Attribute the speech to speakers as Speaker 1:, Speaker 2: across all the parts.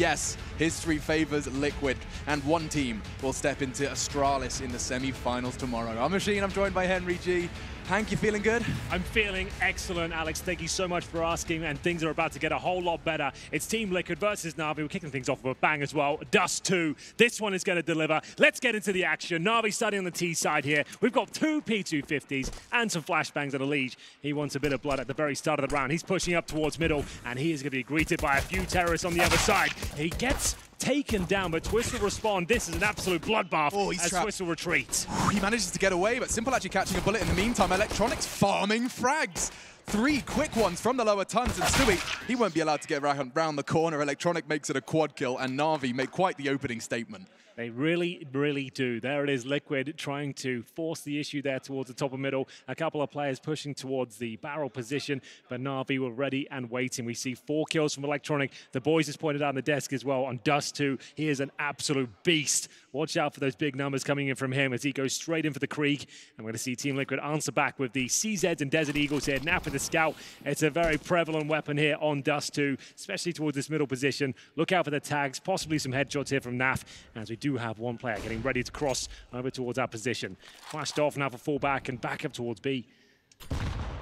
Speaker 1: Yes, history favors Liquid, and one team will step into Astralis in the semi-finals tomorrow. I'm Machine, I'm joined by Henry G. Hank, you feeling good?
Speaker 2: I'm feeling excellent, Alex. Thank you so much for asking, and things are about to get a whole lot better. It's Team Liquid versus Na'Vi. We're kicking things off with a bang as well. Dust 2. This one is going to deliver. Let's get into the action. Na'Vi starting on the T side here. We've got two P250s and some flashbangs at a lead. He wants a bit of blood at the very start of the round. He's pushing up towards middle, and he is going to be greeted by a few terrorists on the other side. He gets taken down, but Twist will respond. This is an absolute bloodbath
Speaker 1: oh, he's
Speaker 2: as
Speaker 1: trapped.
Speaker 2: Twist will retreat.
Speaker 1: He manages to get away, but Simple actually catching a bullet in the meantime. Electronics farming frags. Three quick ones from the lower tons, and Stewie, he won't be allowed to get around the corner. Electronic makes it a quad kill, and Na'Vi make quite the opening statement.
Speaker 2: They really, really do. There it is, Liquid trying to force the issue there towards the top of middle. A couple of players pushing towards the barrel position, but Na'Vi were ready and waiting. We see four kills from Electronic. The boys has pointed out on the desk as well on Dust 2. He is an absolute beast. Watch out for those big numbers coming in from him as he goes straight in for the Krieg. And we're going to see Team Liquid answer back with the CZs and Desert Eagles here. Now for the Scout. It's a very prevalent weapon here on Dust 2, especially towards this middle position. Look out for the tags, possibly some headshots here from NAF, as we do have one player getting ready to cross over towards our position. Flashed off now for fullback and back up towards B.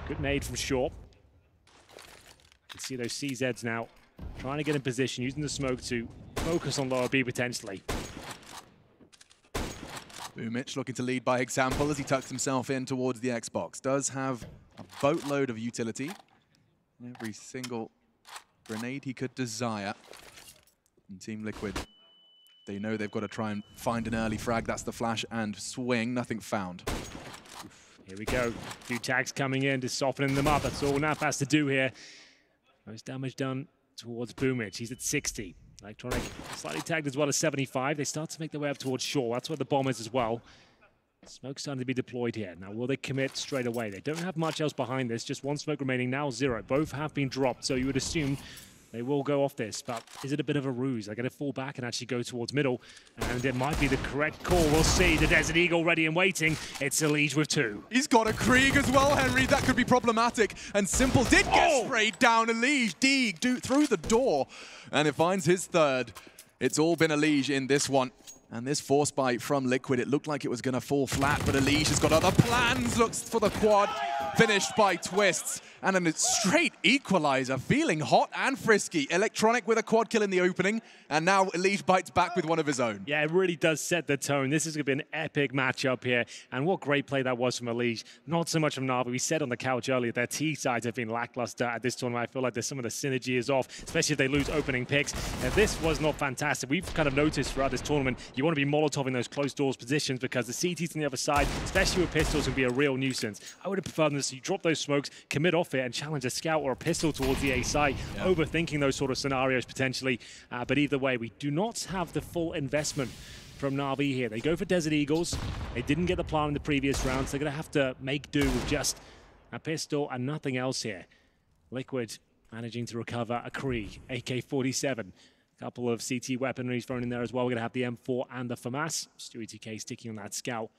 Speaker 2: Good nade from Short. You can see those CZs now trying to get in position, using the smoke to focus on lower B potentially.
Speaker 1: Boomich looking to lead by example as he tucks himself in towards the Xbox. Does have a boatload of utility. Every single grenade he could desire. And Team Liquid, they know they've got to try and find an early frag. That's the flash and swing. Nothing found.
Speaker 2: Here we go. Few tags coming in, just softening them up. That's all Naf has to do here. Most damage done towards Boomich. He's at 60. Electronic slightly tagged as well as 75. They start to make their way up towards shore. That's where the bomb is as well. Smoke starting to be deployed here. Now, will they commit straight away? They don't have much else behind this. Just one smoke remaining. Now zero. Both have been dropped, so you would assume they will go off this, but is it a bit of a ruse? They're going to fall back and actually go towards middle, and it might be the correct call. We'll see. The Desert Eagle ready and waiting. It's Elige with two.
Speaker 1: He's got a Krieg as well, Henry. That could be problematic. And Simple did get oh. sprayed down. Elige, Deeg, do, through the door, and it finds his third. It's all been Elige in this one. And this force bite from Liquid, it looked like it was going to fall flat, but a Elige has got other plans. Looks for the quad, finished by Twists. And a straight equalizer, feeling hot and frisky. Electronic with a quad kill in the opening, and now Elige bites back with one of his own.
Speaker 2: Yeah, it really does set the tone. This is going to be an epic matchup here. And what great play that was from Elige. Not so much from Na'Vi. We said on the couch earlier, their T sides have been lackluster at this tournament. I feel like there's some of the synergy is off, especially if they lose opening picks. And this was not fantastic. We've kind of noticed throughout this tournament, you want to be Molotov in those closed doors positions because the CTs on the other side, especially with pistols, can be a real nuisance. I would have preferred them to you drop those smokes, commit off it, and challenge a scout or a pistol towards the A site, yeah. overthinking those sort of scenarios potentially. Uh, but either way, we do not have the full investment from Na'Vi here. They go for Desert Eagles. They didn't get the plan in the previous rounds. They're going to have to make do with just a pistol and nothing else here. Liquid managing to recover a Krieg, AK-47. A Couple of CT weaponry thrown in there as well. We're going to have the M4 and the FAMAS. Stewie 2K sticking on that scout.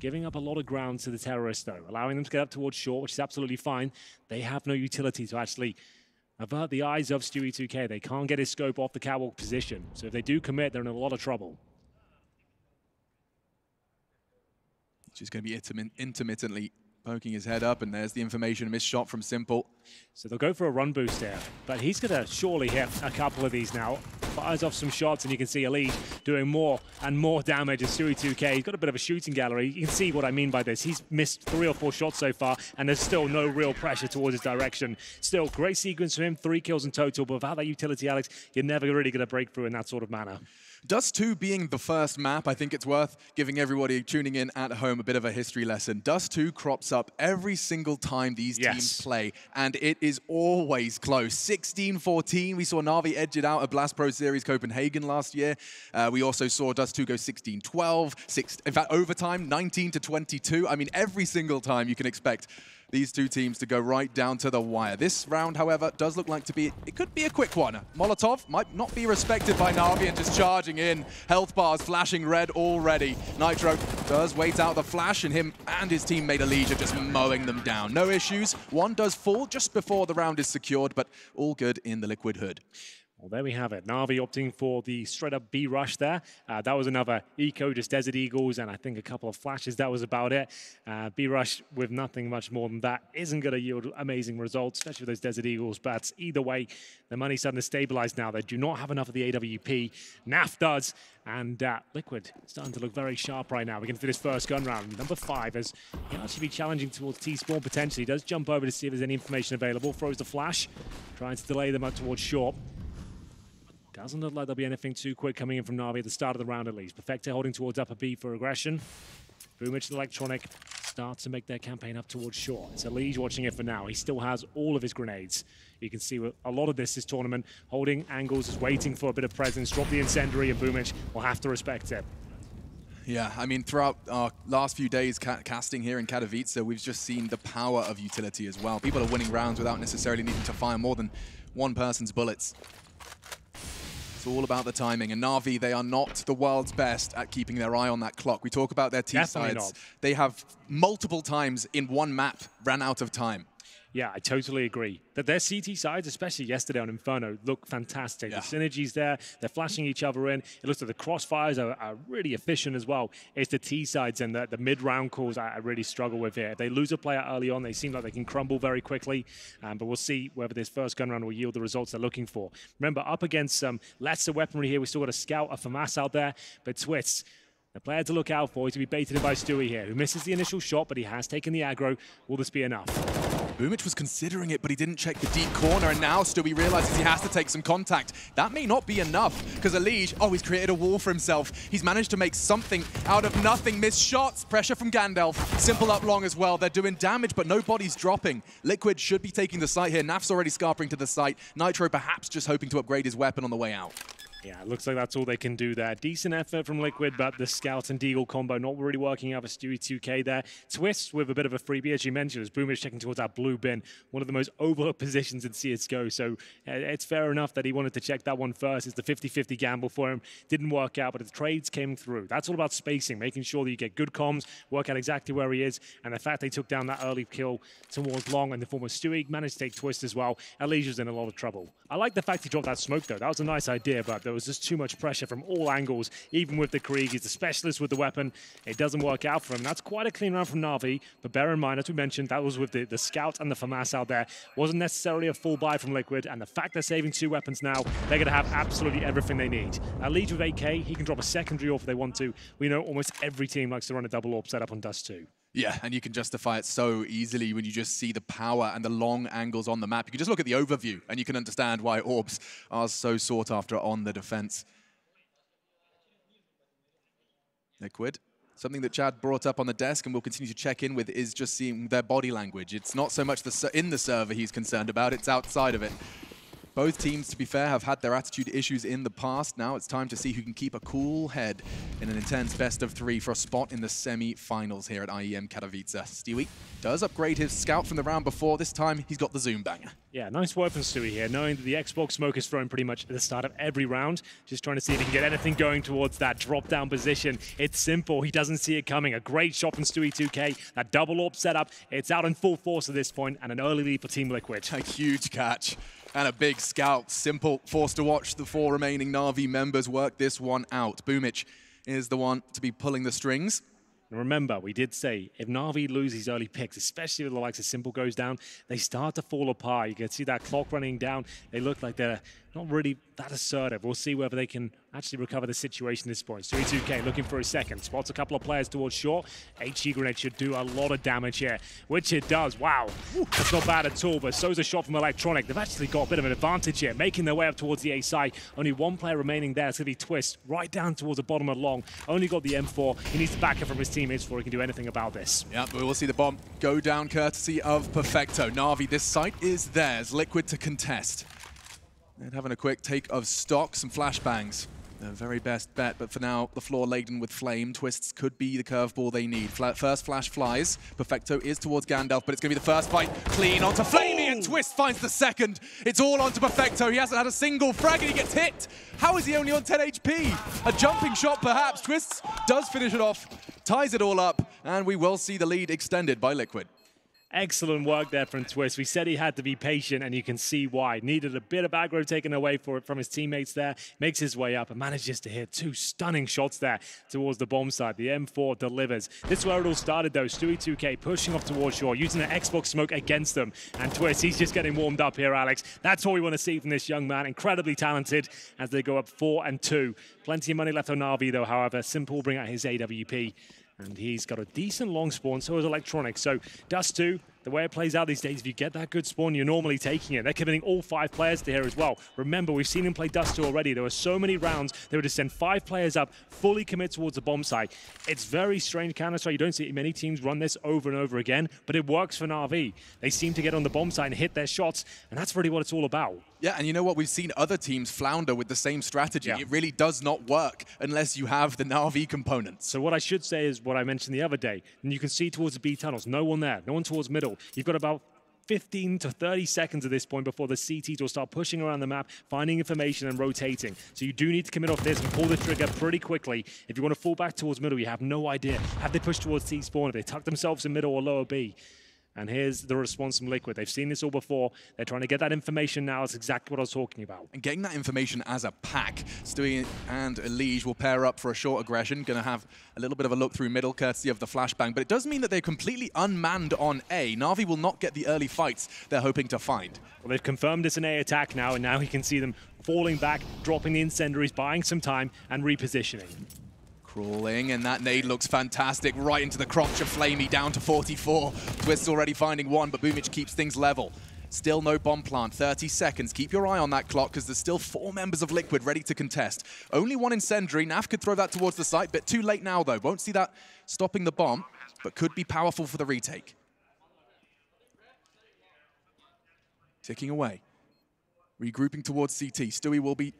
Speaker 2: Giving up a lot of ground to the terrorists, though, allowing them to get up towards shore, which is absolutely fine. They have no utility to actually avert the eyes of Stewie 2K. They can't get his scope off the catwalk position. So if they do commit, they're in a lot of trouble.
Speaker 1: It's just going to be intermittently poking his head up, and there's the information, missed shot from Simple.
Speaker 2: So they'll go for a run boost here, but he's going to surely hit a couple of these now. Fires off some shots, and you can see Elige doing more and more damage as Stewie 2K. He's got a bit of a shooting gallery. You can see what I mean by this. He's missed three or four shots so far, and there's still no real pressure towards his direction. Still, great sequence for him, three kills in total, but without that utility, Alex, you're never really going to break through in that sort of manner.
Speaker 1: Dust 2 being the first map, I think it's worth giving everybody tuning in at home a bit of a history lesson. Dust 2 crops up every single time these yes. teams play, and it is always close. 16-14, we saw Na'Vi edge it out at Blast Pro Series Copenhagen last year. Uh, we also saw Dust 2 go 16-12, in fact, overtime, 19-22. I mean, every single time you can expect these two teams to go right down to the wire. This round, however, does look like to be, it could be a quick one. Molotov might not be respected by Na'Vi and just charging in. Health bars flashing red already. Nitro does wait out the flash and him and his teammate Elige just mowing them down. No issues. One does fall just before the round is secured, but all good in the Liquid Hood.
Speaker 2: Well, there we have it. Na'Vi opting for the straight-up B rush there. Uh, that was another eco, just Desert Eagles, and I think a couple of flashes. That was about it. Uh, B rush with nothing much more than that isn't going to yield amazing results, especially with those Desert Eagles. But either way, the money's starting to stabilize now. They do not have enough of the AWP. NAF does, and uh, Liquid starting to look very sharp right now. We're going to do this first gun round. Number five as he actually be challenging towards T-Spawn potentially. He does jump over to see if there's any information available. Throws the flash, trying to delay them up towards short. Doesn't look like there'll be anything too quick coming in from Na'Vi at the start of the round at least. Perfecto holding towards upper B for aggression. Boomich and Electronic start to make their campaign up towards short. It's Elige watching it for now. He still has all of his grenades. You can see a lot of this is tournament. Holding angles, is waiting for a bit of presence. Drop the incendiary and Boomich will have to respect it.
Speaker 1: Yeah, I mean, throughout our last few days ca casting here in Katowice, we've just seen the power of utility as well. People are winning rounds without necessarily needing to fire more than one person's bullets. It's all about the timing. And Na'Vi, they are not the world's best at keeping their eye on that clock. We talk about their T-sides. They have multiple times in one map ran out of time.
Speaker 2: Yeah, I totally agree. That their CT sides, especially yesterday on Inferno, look fantastic. Yeah. The synergies there, they're flashing each other in. It looks like the crossfires are, are really efficient as well. It's the T sides and the, the mid-round calls I, I, really struggle with here. If they lose a player early on, they seem like they can crumble very quickly. Um, but we'll see whether this first gun round will yield the results they're looking for. Remember, up against some lesser weaponry here, we still got a scout, a FAMAS out there, but Twists the player to look out for is to be baited in by Stewie here, who misses the initial shot, but he has taken the aggro. Will this be enough?
Speaker 1: Boomich was considering it, but he didn't check the deep corner, and now Stewie realizes he has to take some contact. That may not be enough, because Elige, oh, he's created a wall for himself. He's managed to make something out of nothing. Missed shots, pressure from Gandalf. Simple up long as well. They're doing damage, but nobody's dropping. Liquid should be taking the site here. Naf's already scarpering to the site. Nitro perhaps just hoping to upgrade his weapon on the way out.
Speaker 2: Yeah, it looks like that's all they can do there. Decent effort from Liquid, but the Scout and Deagle combo not really working out for Stewie 2K there. Twist with a bit of a freebie, as you mentioned, as Boomer's checking towards that blue bin, one of the most overlooked positions in CSGO. So uh, it's fair enough that he wanted to check that one first. It's the 50-50 gamble for him. Didn't work out, but the trades came through. That's all about spacing, making sure that you get good comms, work out exactly where he is, and the fact they took down that early kill towards Long and the former Stewie, managed to take Twist as well. Alicia's in a lot of trouble. I like the fact he dropped that smoke, though. That was a nice idea, but was just too much pressure from all angles, even with the Krieg. He's a specialist with the weapon. It doesn't work out for him. That's quite a clean round from Na'Vi, but bear in mind, as we mentioned, that was with the, the Scout and the FAMAS out there. Wasn't necessarily a full buy from Liquid, and the fact they're saving two weapons now, they're going to have absolutely everything they need. At lead with AK, he can drop a secondary off if they want to. We know almost every team likes to run a double AWP setup on Dust 2.
Speaker 1: Yeah, and you can justify it so easily when you just see the power and the long angles on the map. You can just look at the overview and you can understand why orbs are so sought after on the defense. Liquid. Something that Chad brought up on the desk and we'll continue to check in with is just seeing their body language. It's not so much the in the server he's concerned about, it's outside of it. Both teams, to be fair, have had their attitude issues in the past. Now it's time to see who can keep a cool head in an intense best of three for a spot in the semi-finals here at IEM Katowice. Stewie does upgrade his scout from the round before. This time, he's got the Zoom banger.
Speaker 2: Yeah, nice work from Stewie here, knowing that the Xbox smoke is thrown pretty much at the start of every round. Just trying to see if he can get anything going towards that drop-down position. It's simple. He doesn't see it coming. A great shot from Stewie 2K. That double AWP setup. It's out in full force at this point, and an early lead for Team Liquid.
Speaker 1: A huge catch and a big scout. Simple, forced to watch the four remaining Na'Vi members work this one out. Boomich is the one to be pulling the strings.
Speaker 2: remember, we did say if Na'Vi lose these early picks, especially with the likes of Simple goes down, they start to fall apart. You can see that clock running down. They look like they're not really that assertive. We'll see whether they can actually recover the situation at this point. 3-2K looking for a second. Spots a couple of players towards short. HE grenade should do a lot of damage here, which it does. Wow, that's not bad at all, but so's a shot from Electronic. They've actually got a bit of an advantage here, making their way up towards the A side. Only one player remaining there. It's going to be Twist right down towards the bottom of Long. Only got the M4. He needs to back up from his teammates before he can do anything about this.
Speaker 1: Yeah, but we will see the bomb go down courtesy of Perfecto. Na'Vi, this site is theirs. Liquid to contest. And having a quick take of stock, some flashbangs. The very best bet, but for now, the floor laden with flame. Twists could be the curveball they need. Fla first flash flies. Perfecto is towards Gandalf, but it's going to be the first fight. Clean onto flamie, and oh! Twist finds the second. It's all onto Perfecto. He hasn't had a single frag, and he gets hit. How is he only on 10 HP? A jumping shot, perhaps. Twists does finish it off, ties it all up, and we will see the lead extended by Liquid.
Speaker 2: Excellent work there from Twist. We said he had to be patient, and you can see why. Needed a bit of aggro taken away for it from his teammates there. Makes his way up and manages to hit two stunning shots there towards the bomb side. The M4 delivers. This is where it all started, though. Stewie2K pushing off towards shore, using the Xbox smoke against them. And Twist, he's just getting warmed up here, Alex. That's all we want to see from this young man. Incredibly talented as they go up four and two. Plenty of money left on Na'Vi, though, however. Simple bring out his AWP. And he's got a decent long spawn, so is Electronic. So Dust 2 the way it plays out these days, if you get that good spawn, you're normally taking it. They're committing all five players to here as well. Remember, we've seen him play Dust 2 already. There were so many rounds, they would just send five players up, fully commit towards the bomb site. It's very strange Counter-Strike. You don't see many teams run this over and over again, but it works for Na'Vi. They seem to get on the bomb site and hit their shots, and that's really what it's all about.
Speaker 1: Yeah, and you know what? We've seen other teams flounder with the same strategy. Yeah. It really does not work unless you have the Na'Vi components.
Speaker 2: So what I should say is what I mentioned the other day. And you can see towards the B tunnels, no one there, no one towards middle. You've got about 15 to 30 seconds at this point before the CTs will start pushing around the map, finding information and rotating. So you do need to commit off this and pull the trigger pretty quickly. If you want to fall back towards middle, you have no idea. Have they pushed towards C spawn? Have they tucked themselves in middle or lower B? And here's the response from Liquid. They've seen this all before. They're trying to get that information now. It's exactly what I was talking about.
Speaker 1: And getting that information as a pack. Stewie and Elige will pair up for a short aggression. Going to have a little bit of a look through middle, courtesy of the flashbang. But it does mean that they're completely unmanned on A. Na'Vi will not get the early fights they're hoping to find.
Speaker 2: Well, they've confirmed it's an A attack now, and now he can see them falling back, dropping the incendiaries, buying some time, and repositioning.
Speaker 1: Crawling, and that nade looks fantastic. Right into the crotch of flamie, down to 44. Twist's already finding one, but Boomich keeps things level. Still no bomb plant, 30 seconds. Keep your eye on that clock because there's still four members of Liquid ready to contest. Only one incendiary. Naf could throw that towards the site, but too late now though. Won't see that stopping the bomb, but could be powerful for the retake. Ticking away. Regrouping towards CT. Stewie will be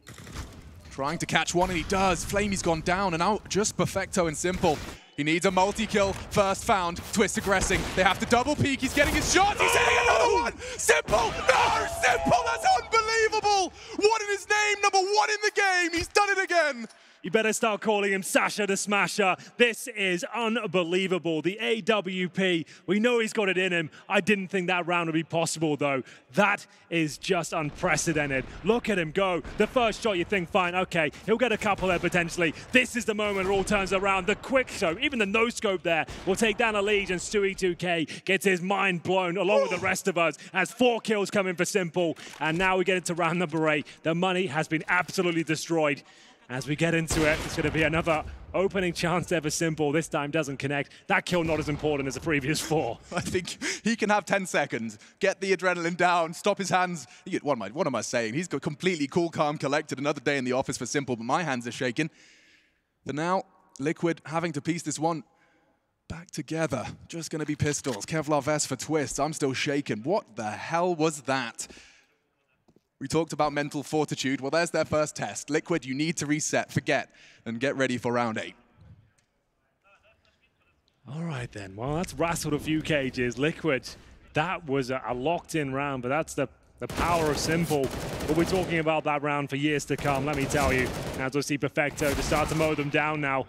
Speaker 1: Trying to catch one, and he does. flamie's gone down, and now just Perfecto and Simple. He needs a multi-kill. First found. Twist aggressing. They have to double peek. He's getting his shot. He's hitting another one. Simple. No, Simple. That's unbelievable. What in his name? Number one in the game. He's done it again.
Speaker 2: You better start calling him Sasha the Smasher. This is unbelievable. The AWP, we know he's got it in him. I didn't think that round would be possible, though. That is just unprecedented. Look at him go. The first shot, you think, fine, okay, he'll get a couple there potentially. This is the moment it all turns around. The quick scope, even the no scope there, will take down a lead, and Stewie 2K gets his mind blown along with the rest of us as four kills come in for Simple. And now we get into round number eight. The money has been absolutely destroyed. As we get into it, it's going to be another opening chance ever simple. This time doesn't connect. That kill not as important as the previous four.
Speaker 1: I think he can have 10 seconds, get the adrenaline down, stop his hands. What am I, what am I saying? He's got completely cool, calm, collected. Another day in the office for simple, but my hands are shaking. But now, Liquid having to piece this one back together. Just going to be pistols. Kevlar vest for twists. I'm still shaking. What the hell was that? We talked about mental fortitude. Well, there's their first test. Liquid, you need to reset, forget, and get ready for round eight.
Speaker 2: All right, then. Well, that's wrestled a few cages. Liquid, that was a, a locked-in round, but that's the, the power of Simple. We'll be talking about that round for years to come, let me tell you. As we see Perfecto to start to mow them down now.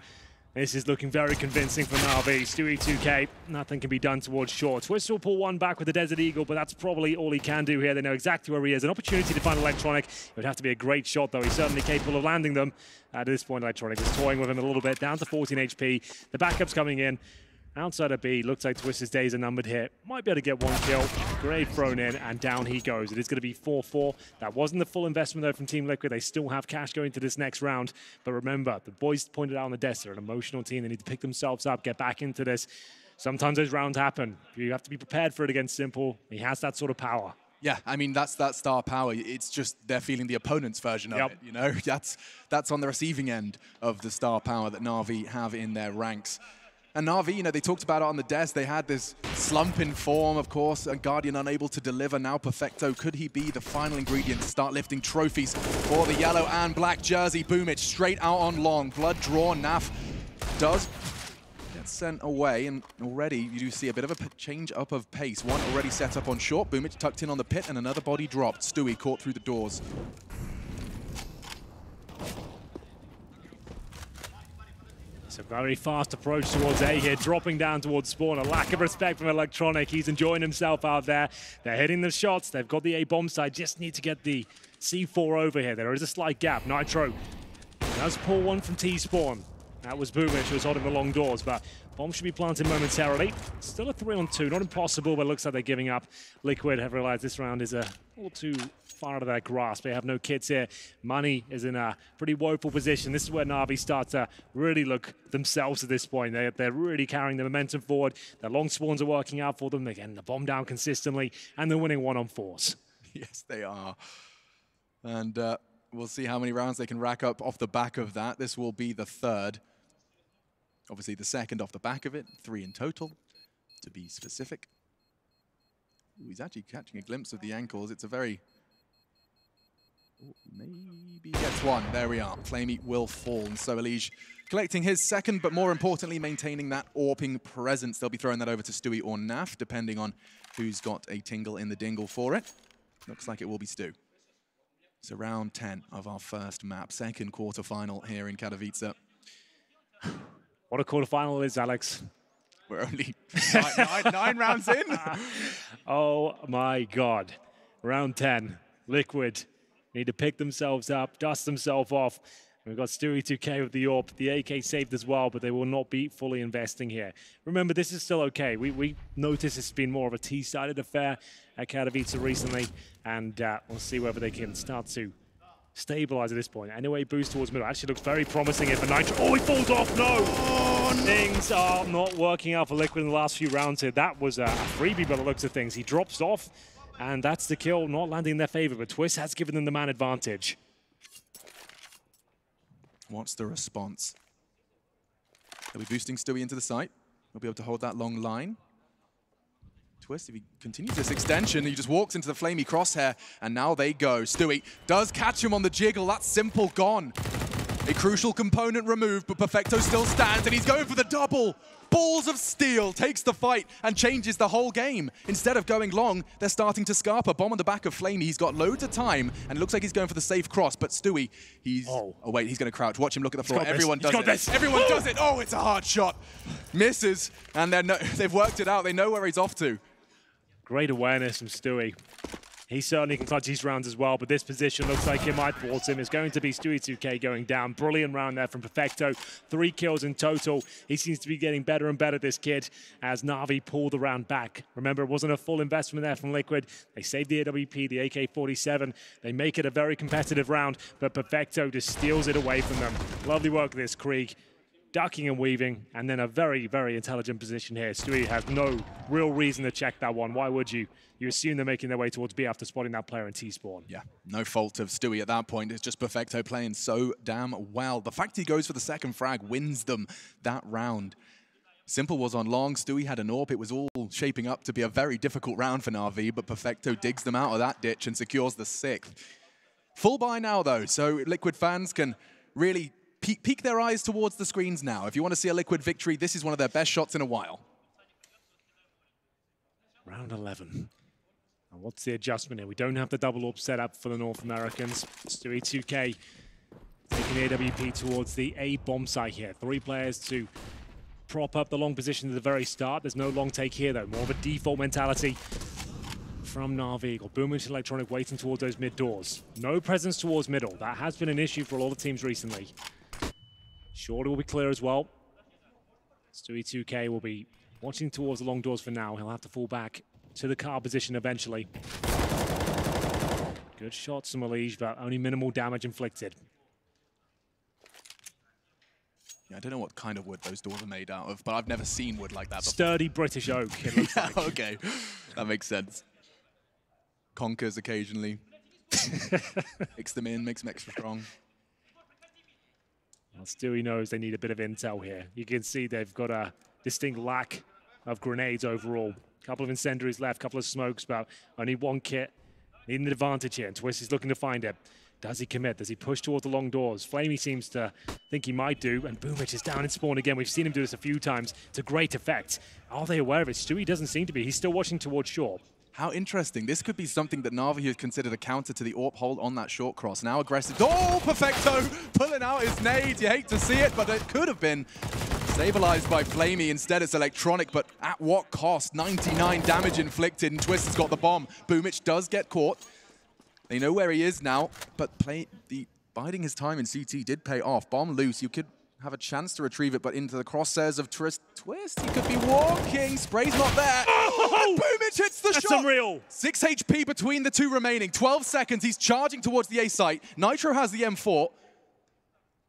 Speaker 2: This is looking very convincing from Na'Vi. Stewie 2K, nothing can be done towards short. Twist will pull one back with the Desert Eagle, but that's probably all he can do here. They know exactly where he is. An opportunity to find Electronic. It would have to be a great shot, though. He's certainly capable of landing them. At this point, Electronic is toying with him a little bit, down to 14 HP. The backup's coming in. Outside of B, looks like Twist's days are numbered here. Might be able to get one kill. Grave thrown in, and down he goes. It is going to be 4-4. That wasn't the full investment, though, from Team Liquid. They still have cash going to this next round. But remember, the boys pointed out on the desk, they're an emotional team. They need to pick themselves up, get back into this. Sometimes those rounds happen. You have to be prepared for it against Simple. He has that sort of power.
Speaker 1: Yeah, I mean that's that star power. It's just they're feeling the opponent's version of yep. it. You know, that's that's on the receiving end of the star power that Na'Vi have in their ranks. And Na'Vi, you know, they talked about it on the desk. They had this slump in form, of course, and Guardian unable to deliver. Now Perfecto, could he be the final ingredient to start lifting trophies for the yellow and black jersey? Boomich straight out on long. Blood draw, Naf does get sent away, and already you do see a bit of a change up of pace. One already set up on short, Boomich tucked in on the pit, and another body dropped. Stewie caught through the doors.
Speaker 2: It's a very fast approach towards A here, dropping down towards Spawn. A lack of respect from Electronic. He's enjoying himself out there. They're hitting the shots. They've got the A bomb side. Just need to get the C4 over here. There is a slight gap. Nitro does pull one from T-Spawn. That was Boomich who was holding the long doors, but bomb should be planted momentarily. Still a three on two, not impossible, but looks like they're giving up. Liquid have realized this round is a little too far out of their grasp. They have no kids here. Money is in a pretty woeful position. This is where Na'Vi start to really look themselves at this point. They, they're really carrying the momentum forward. Their long spawns are working out for them. They're getting the bomb down consistently, and they're winning one on fours.
Speaker 1: Yes, they are. And uh, we'll see how many rounds they can rack up off the back of that. This will be the third. Obviously, the second off the back of it, three in total, to be specific. Ooh, he's actually catching a glimpse of the ankles. It's a very... Maybe gets one. There we are. flamie will fall. And so Elige collecting his second, but more importantly, maintaining that Orping presence. They'll be throwing that over to Stewie or Naf, depending on who's got a tingle in the dingle for it. Looks like it will be Stu. So round 10 of our first map, second quarterfinal here in Katowice.
Speaker 2: What a quarterfinal is, Alex.
Speaker 1: We're only nine, nine, nine rounds in.
Speaker 2: oh my God. Round 10. Liquid need to pick themselves up, dust themselves off. We've got Stewie 2K with the AWP. The AK saved as well, but they will not be fully investing here. Remember, this is still okay. We, we noticed it's been more of a T-sided affair at Katowice recently, and uh, we'll see whether they can start to stabilize at this point. Anyway, boost towards middle. Actually looks very promising here for Nitro. Oh, he falls off. No! Oh, no! Things are not working out for Liquid in the last few rounds here. That was a freebie by the looks of things. He drops off, and that's the kill, not landing in their favor. But Twist has given them the man advantage.
Speaker 1: What's the response? They'll be boosting Stewie into the site. He'll be able to hold that long line. Twist, if he continues this extension, he just walks into the flamie crosshair, and now they go. Stewie does catch him on the jiggle. That's simple gone. A crucial component removed, but Perfecto still stands, and he's going for the double. Balls of Steel takes the fight and changes the whole game. Instead of going long, they're starting to Scarpa. Bomb on the back of flamie. He's got loads of time, and looks like he's going for the safe cross, but Stewie, he's... Oh, oh wait, he's going to crouch. Watch him look at the floor. Everyone does it. This. Everyone does it. Oh, it's a hard shot. Misses, and no, they've worked it out. They know where he's off to.
Speaker 2: Great awareness from Stewie. He certainly can clutch these rounds as well, but this position looks like it might thwart him. It's going to be Stewie 2K going down. Brilliant round there from Perfecto. Three kills in total. He seems to be getting better and better, this kid, as Na'Vi pulled the round back. Remember, it wasn't a full investment there from Liquid. They saved the AWP, the AK-47. They make it a very competitive round, but Perfecto just steals it away from them. Lovely work this, Krieg ducking and weaving, and then a very, very intelligent position here. Stewie has no real reason to check that one. Why would you? You assume they're making their way towards B after spotting that player in T-spawn.
Speaker 1: Yeah, no fault of Stewie at that point. It's just Perfecto playing so damn well. The fact he goes for the second frag wins them that round. Simple was on long, Stewie had an AWP. It was all shaping up to be a very difficult round for Na'Vi, but Perfecto digs them out of that ditch and secures the sixth. Full buy now, though, so Liquid fans can really peek, peek their eyes towards the screens now. If you want to see a Liquid victory, this is one of their best shots in a while.
Speaker 2: Round 11. And what's the adjustment here? We don't have the double up set up for the North Americans. Stewie 2K taking AWP towards the A bomb site here. Three players to prop up the long position at the very start. There's no long take here, though. More of a default mentality from Na'Vi. Got Boomich Electronic waiting towards those mid doors. No presence towards middle. That has been an issue for a lot of teams recently. Shorty will be clear as well. Stewie 2K will be watching towards the long doors for now. He'll have to fall back to the car position eventually. Good shots from Elige, but only minimal damage inflicted.
Speaker 1: Yeah, I don't know what kind of wood those doors are made out of, but I've never seen wood like that before.
Speaker 2: Sturdy British oak,
Speaker 1: yeah, like. okay. That makes sense. Conkers occasionally. Mix them in, makes them extra strong.
Speaker 2: Stewie knows they need a bit of intel here. You can see they've got a distinct lack of grenades overall. A couple of incendiaries left, a couple of smokes, but only one kit. Needing an advantage here, and Twist is looking to find it. Does he commit? Does he push towards the long doors? flamie seems to think he might do, and Boomich is down in spawn again. We've seen him do this a few times to great effect. Are they aware of it? Stewie doesn't seem to be. He's still watching towards shore.
Speaker 1: How interesting. This could be something that Na'Vi has considered a counter to the AWP hold on that short cross. Now aggressive. Oh, Perfecto pulling out his nade. You hate to see it, but it could have been Stabilized by flamie. Instead, it's Electronic, but at what cost? 99 damage inflicted, and Twist has got the bomb. Boomich does get caught. They know where he is now, but play the biding his time in CT did pay off. Bomb loose, you could have a chance to retrieve it, but into the crosshairs of Twist. Twist, he could be walking. Spray's not there. Oh! Hits the
Speaker 2: That's
Speaker 1: shot.
Speaker 2: Unreal.
Speaker 1: 6 HP between the two remaining. 12 seconds. He's charging towards the A site. Nitro has the M4.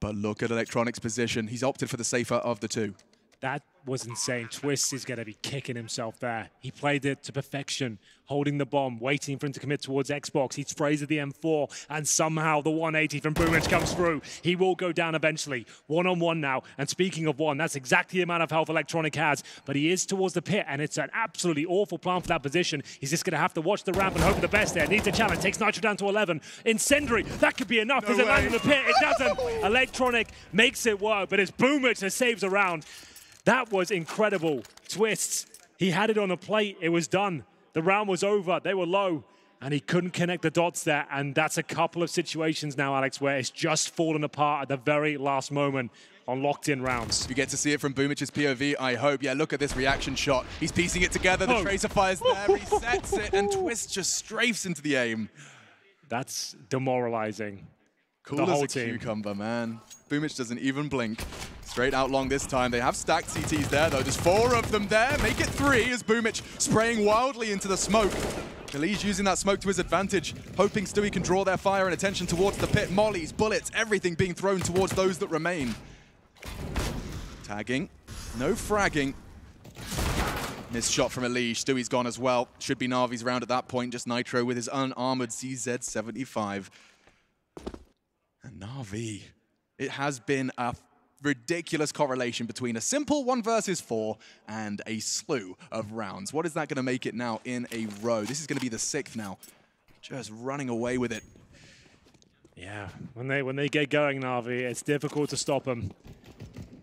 Speaker 1: But look at Electronic's position. He's opted for the safer of the two.
Speaker 2: That was insane. Twist is going to be kicking himself there. He played it to perfection, holding the bomb, waiting for him to commit towards Xbox. He sprays at the M4, and somehow the 180 from Boomich comes through. He will go down eventually. One on one now. And speaking of one, that's exactly the amount of health Electronic has. But he is towards the pit, and it's an absolutely awful plan for that position. He's just going to have to watch the ramp and hope for the best there. Needs a challenge. Takes Nitro down to 11. Incendiary. That could be enough. No Does it land in the pit? It doesn't. Electronic makes it work, but it's Boomich that saves a round. That was incredible. Twists. He had it on a plate. It was done. The round was over. They were low. And he couldn't connect the dots there. And that's a couple of situations now, Alex, where it's just fallen apart at the very last moment on locked-in rounds.
Speaker 1: You get to see it from Boomich's POV, I hope. Yeah, look at this reaction shot. He's piecing it together. The oh. tracer fires there. He sets it, and Twist just strafes into the aim.
Speaker 2: That's demoralizing.
Speaker 1: Cool
Speaker 2: the
Speaker 1: as a team. cucumber, man. Boomich doesn't even blink. Straight out long this time. They have stacked CTs there, though. There's four of them there. Make it three as Boomich spraying wildly into the smoke. Khalid's using that smoke to his advantage, hoping Stewie can draw their fire and attention towards the pit. Mollies, bullets, everything being thrown towards those that remain. Tagging. No fragging. Missed shot from Elige. Stewie's gone as well. Should be Na'Vi's round at that point. Just Nitro with his unarmored CZ-75. And Na'Vi, it has been a ridiculous correlation between a simple one versus four and a slew of rounds. What is that going to make it now in a row? This is going to be the sixth now. Just running away with it.
Speaker 2: Yeah, when they when they get going, Na'Vi, it's difficult to stop them.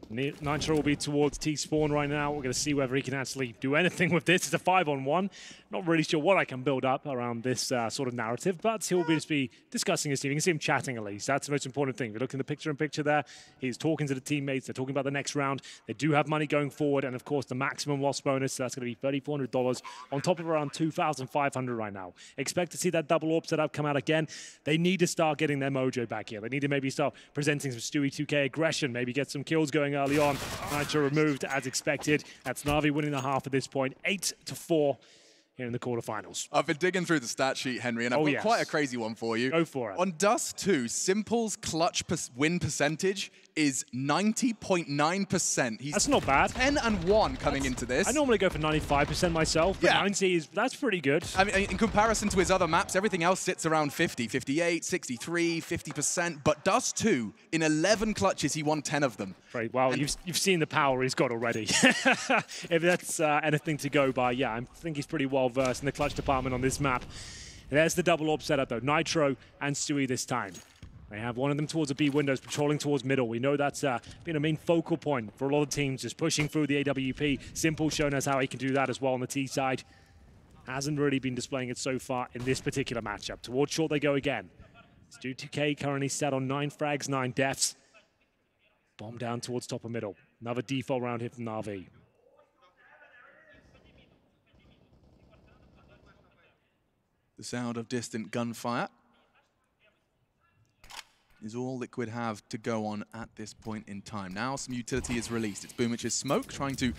Speaker 2: Nitro will be towards T-Spawn right now. We're going to see whether he can actually do anything with this. It's a five-on-one. Not really sure what I can build up around this uh, sort of narrative, but he'll be just be discussing his team. You can see him chatting at least. That's the most important thing. If you look in the picture-in-picture there, he's talking to the teammates. They're talking about the next round. They do have money going forward, and of course, the maximum loss bonus. So that's going to be $3,400 on top of around 2,500 right now. Expect to see that double AWP setup come out again. They need to start getting their mojo back here. They need to maybe start presenting some Stewie 2K aggression, maybe get some kills going early on. Nitro removed as expected. That's Na'Vi winning the half at this point, 8 to 4 here in the quarterfinals.
Speaker 1: I've been digging through the stat sheet, Henry, and I've oh, got yes. quite a crazy one for you.
Speaker 2: Go for it.
Speaker 1: On Dust 2, Simple's clutch win percentage is 90.9%.
Speaker 2: He's that's not bad.
Speaker 1: 10 and 1 coming
Speaker 2: that's,
Speaker 1: into this.
Speaker 2: I normally go for 95% myself, but yeah. 90 is that's pretty good.
Speaker 1: I mean, in comparison to his other maps, everything else sits around 50, 58, 63, 50%. But Dust 2, in 11 clutches, he won 10 of them.
Speaker 2: Right. Well, and you've, you've seen the power he's got already. if that's uh, anything to go by, yeah, I think he's pretty well versed in the clutch department on this map. There's the double orb setup, though. Nitro and Stewie this time. They have one of them towards the B windows, patrolling towards middle. We know that's uh, been a main focal point for a lot of teams, just pushing through the AWP. Simple showing us how he can do that as well on the T side. Hasn't really been displaying it so far in this particular matchup. Towards short they go again. Stu 2K currently set on nine frags, nine deaths. Bomb down towards top of middle. Another default round here from Na'Vi.
Speaker 1: The sound of distant gunfire is all Liquid have to go on at this point in time. Now some utility is released. It's Boomich's smoke trying to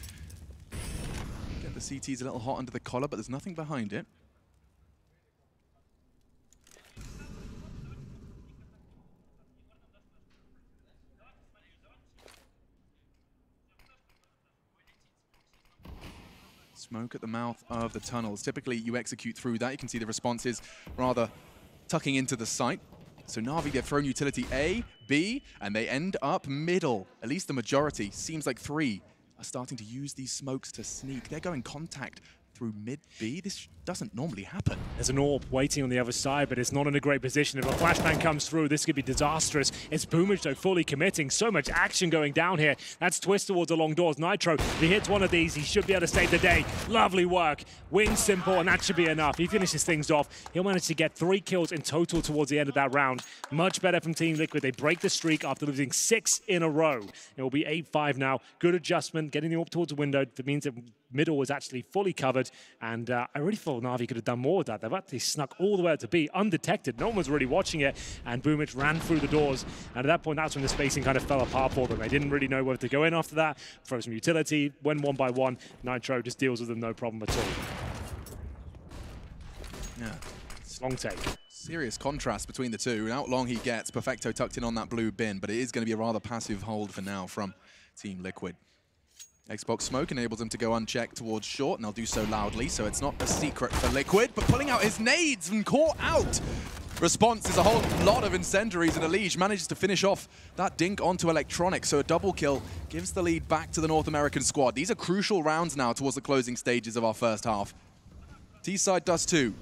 Speaker 1: get the CTs a little hot under the collar, but there's nothing behind it. Smoke at the mouth of the tunnels. Typically, you execute through that. You can see the responses rather tucking into the site. So Na'Vi, they've thrown utility A, B, and they end up middle. At least the majority. Seems like three are starting to use these smokes to sneak. They're going contact through mid B. This doesn't normally happen.
Speaker 2: There's an AWP waiting on the other side, but it's not in a great position. If a flashbang comes through, this could be disastrous. It's Boomage, though, fully committing. So much action going down here. That's Twist towards the long doors. Nitro, if he hits one of these, he should be able to save the day. Lovely work. Win simple, and that should be enough. He finishes things off. He'll manage to get three kills in total towards the end of that round. Much better from Team Liquid. They break the streak after losing six in a row. It will be 8-5 now. Good adjustment, getting the AWP towards the window. That means that middle was actually fully covered, and uh, I really thought Na'Vi could have done more with that. They've actually snuck all the way out to B, undetected. No one was really watching it, and Boomich ran through the doors. And at that point, that's when the spacing kind of fell apart for them. They didn't really know whether to go in after that, throw some utility, went one by one. Nitro just deals with them no problem at all.
Speaker 1: Yeah.
Speaker 2: It's long take.
Speaker 1: Serious contrast between the two. How long he gets, Perfecto tucked in on that blue bin, but it is going to be a rather passive hold for now from Team Liquid. Xbox Smoke enables him to go unchecked towards short, and they'll do so loudly, so it's not a secret for Liquid, but pulling out his nades and caught out. Response is a whole lot of incendiaries, and Elige manages to finish off that dink onto Electronic, so a double kill gives the lead back to the North American squad. These are crucial rounds now towards the closing stages of our first half. T-side does too.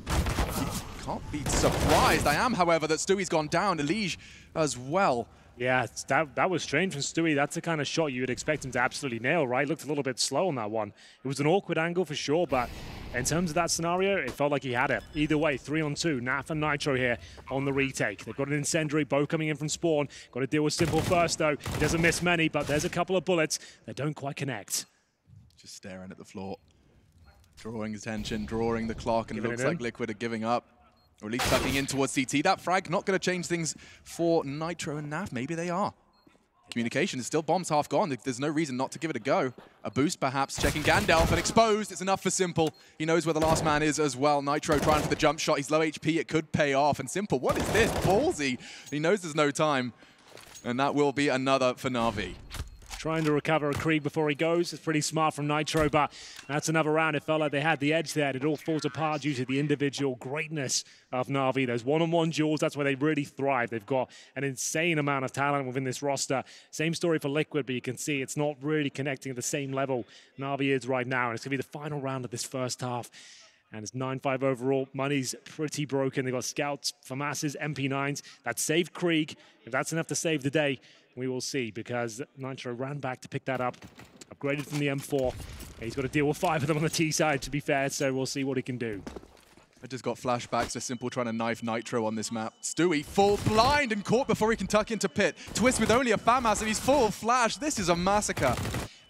Speaker 1: Can't be surprised. I am, however, that Stewie's gone down. Elige as well.
Speaker 2: Yeah, that, that was strange from Stewie. That's the kind of shot you would expect him to absolutely nail, right? Looked a little bit slow on that one. It was an awkward angle for sure, but in terms of that scenario, it felt like he had it. Either way, three on two. Naf and Nitro here on the retake. They've got an incendiary, both coming in from spawn. Got to deal with Simple first, though. He doesn't miss many, but there's a couple of bullets that don't quite connect.
Speaker 1: Just staring at the floor. Drawing attention, drawing the clock, and it looks like Liquid are giving up. Or at least tucking in towards CT. That frag not going to change things for Nitro and Naf. Maybe they are. Communication is still bombs half gone. There's no reason not to give it a go. A boost perhaps, checking Gandalf and exposed. It's enough for Simple. He knows where the last man is as well. Nitro trying for the jump shot. He's low HP. It could pay off. And Simple, what is this? Ballsy. He knows there's no time. And that will be another for Na'Vi
Speaker 2: trying to recover a Krieg before he goes. It's pretty smart from Nitro, but that's another round. It felt like they had the edge there. It all falls apart due to the individual greatness of Na'Vi. Those one-on-one duels, that's where they really thrive. They've got an insane amount of talent within this roster. Same story for Liquid, but you can see it's not really connecting at the same level Na'Vi is right now. And it's going to be the final round of this first half. And it's 9-5 overall. Money's pretty broken. They've got scouts, FAMAS's, MP9s. That saved Krieg. If that's enough to save the day, we will see because Nitro ran back to pick that up, upgraded from the M4. He's got to deal with five of them on the T side, to be fair, so we'll see what he can do.
Speaker 1: I just got flashbacks to Simple trying to knife Nitro on this map. Stewie full blind and caught before he can tuck into pit. Twist with only a FAMAS and he's full flash. This is a massacre.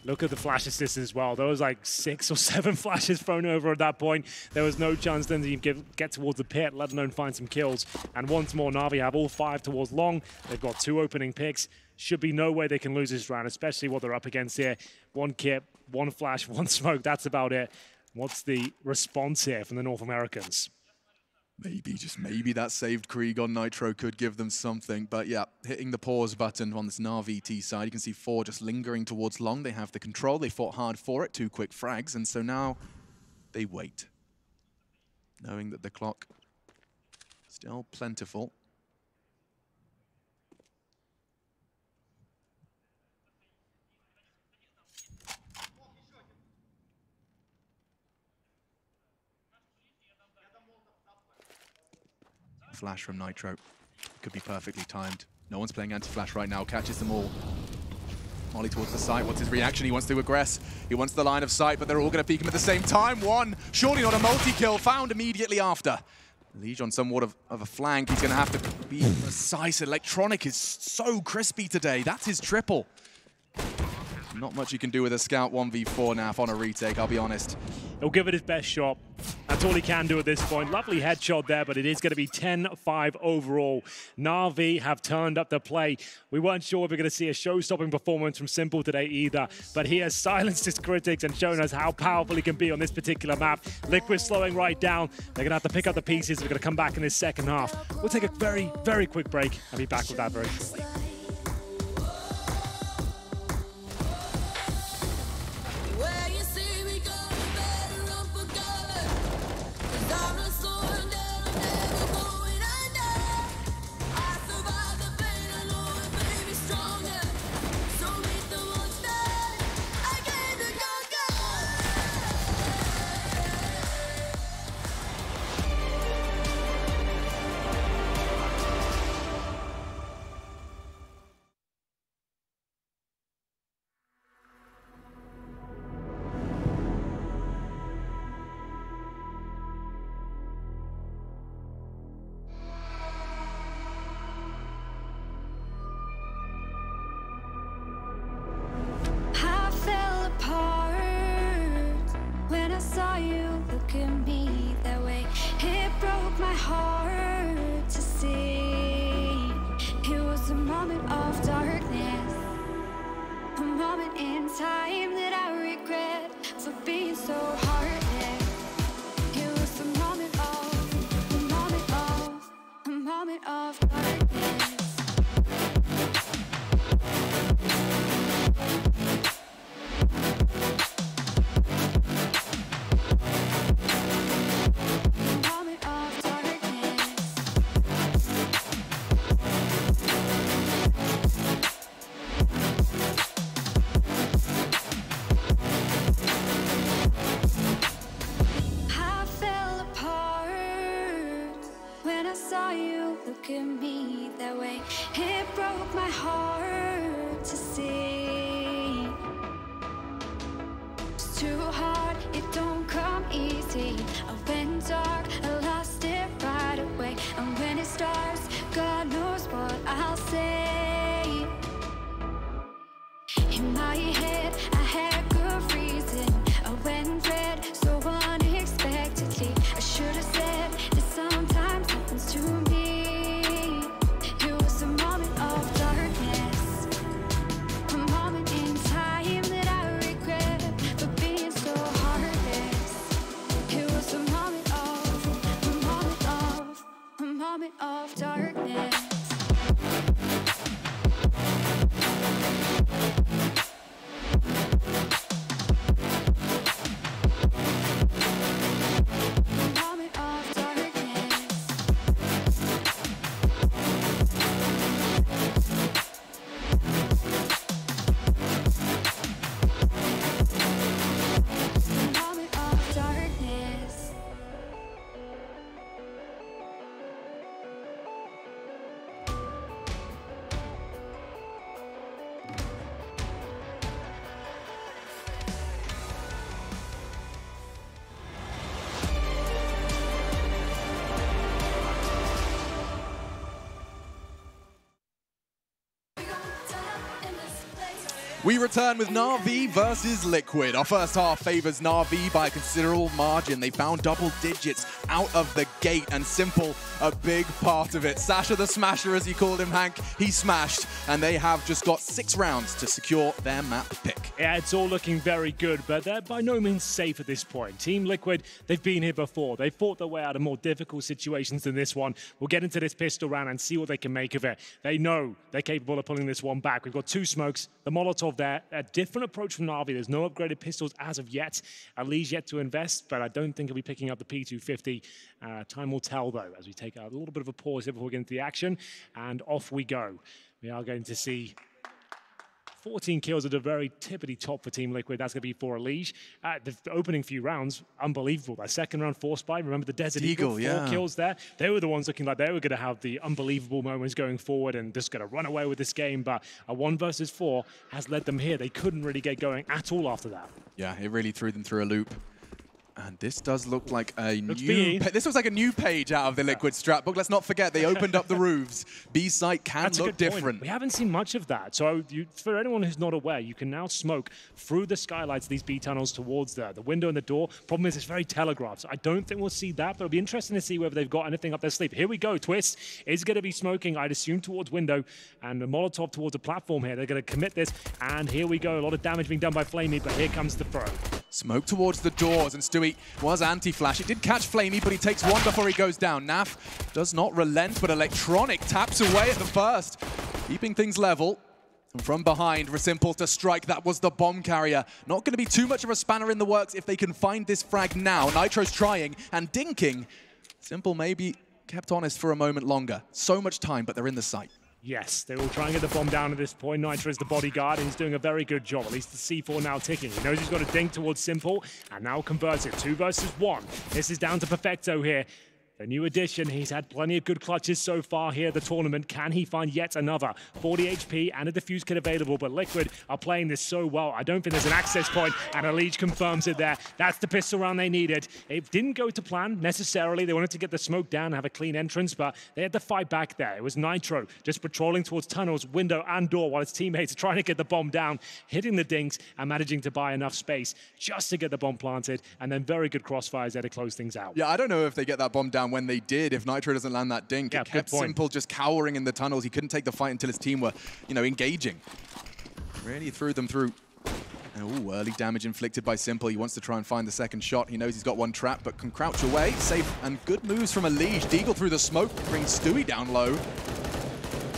Speaker 2: Look at the flash assist as well. There was like six or seven flashes thrown over at that point. There was no chance then to even get towards the pit, let alone find some kills. And once more, Na'Vi have all five towards long. They've got two opening picks should be no way they can lose this round, especially what they're up against here. One kit, one flash, one smoke, that's about it. What's the response here from the North Americans?
Speaker 1: Maybe, just maybe that saved Krieg on Nitro could give them something. But yeah, hitting the pause button on this Na'Vi T side, you can see four just lingering towards long. They have the control. They fought hard for it, two quick frags, and so now they wait. Knowing that the clock still plentiful. Flash from Nitro. Could be perfectly timed. No one's playing anti-flash right now. Catches them all. Molly towards the site. What's his reaction? He wants to aggress. He wants the line of sight, but they're all going to peek him at the same time. One, surely not a multi-kill, found immediately after. Liege on somewhat of, of a flank. He's going to have to be precise. Electronic is so crispy today. That's his triple. Not much you can do with a Scout 1v4 now on a retake, I'll be honest.
Speaker 2: He'll give it his best shot. That's all he can do at this point. Lovely headshot there, but it is going to be 10-5 overall. Na'Vi have turned up the play. We weren't sure if we are going to see a show-stopping performance from Simple today either, but he has silenced his critics and shown us how powerful he can be on this particular map. Liquid slowing right down. They're going to have to pick up the pieces. We're going to come back in this second half. We'll take a very, very quick break and be back with that very shortly.
Speaker 3: You look
Speaker 1: We return with Na'Vi versus Liquid. Our first half favors Na'Vi by a considerable margin. They found double digits out of the gate and Simple, a big part of it. Sasha the Smasher, as he called him, Hank, he smashed, and they have just got six rounds to secure their map pick.
Speaker 2: Yeah, it's all looking very good, but they're by no means safe at this point. Team Liquid, they've been here before. They've fought their way out of more difficult situations than this one. We'll get into this pistol round and see what they can make of it. They know they're capable of pulling this one back. We've got two smokes, the Molotov there, a different approach from Na'Vi. There's no upgraded pistols as of yet. Ali's yet to invest, but I don't think he'll be picking up the P250. Uh, time will tell, though, as we take a little bit of a pause here before we get into the action, and off we go. We are going to see 14 kills at a very tippity top for Team Liquid. That's going to be for Elige. Uh, the opening few rounds, unbelievable. That second round, force by. Remember the Desert Eagle,
Speaker 1: Eagle,
Speaker 2: four
Speaker 1: yeah.
Speaker 2: kills there. They were the ones looking like they were going to have the unbelievable moments going forward and just going to run away with this game. But a one versus four has led them here. They couldn't really get going at all after that.
Speaker 1: Yeah, it really threw them through a loop. And this does look like a
Speaker 2: Looks
Speaker 1: new. This looks like a new page out of the Liquid Strat book. Let's not forget they opened up the roofs. B site can
Speaker 2: That's
Speaker 1: look
Speaker 2: good point.
Speaker 1: different.
Speaker 2: We haven't seen much of that. So you, for anyone who's not aware, you can now smoke through the skylights, these B tunnels towards the, the window and the door. Problem is, it's very telegraphed. So I don't think we'll see that, but it'll be interesting to see whether they've got anything up their sleeve. Here we go. Twist is going to be smoking, I'd assume, towards window, and the Molotov towards a platform here. They're going to commit this, and here we go. A lot of damage being done by flamie, but here comes the throw.
Speaker 1: Smoke towards the doors, and Stewie was anti-flash. It did catch flamie, but he takes one before he goes down. Naf does not relent, but Electronic taps away at the first, keeping things level. And from behind, Resimple to strike. That was the bomb carrier. Not going to be too much of a spanner in the works if they can find this frag now. Nitro's trying and dinking. Simple maybe kept honest for a moment longer. So much time, but they're in the sight.
Speaker 2: Yes, they will try and get the bomb down at this point. Nitro is the bodyguard, and he's doing a very good job. At least the C4 now ticking. He knows he's got a dink towards Simple, and now converts it. Two versus one. This is down to Perfecto here. The new addition, he's had plenty of good clutches so far here the tournament. Can he find yet another? 40 HP and a defuse kit available, but Liquid are playing this so well. I don't think there's an access point, and Elige confirms it there. That's the pistol round they needed. It didn't go to plan necessarily. They wanted to get the smoke down and have a clean entrance, but they had to fight back there. It was Nitro just patrolling towards tunnels, window, and door while his teammates are trying to get the bomb down, hitting the dinks and managing to buy enough space just to get the bomb planted, and then very good crossfires there to close things out.
Speaker 1: Yeah, I don't know if they get that bomb down when they did, if Nitro doesn't land that dink. Yeah, it kept Simple just cowering in the tunnels. He couldn't take the fight until his team were, you know, engaging. Really threw them through. Ooh, early damage inflicted by Simple. He wants to try and find the second shot. He knows he's got one trap, but can crouch away. Safe and good moves from a Elige. Deagle through the smoke brings Stewie down low.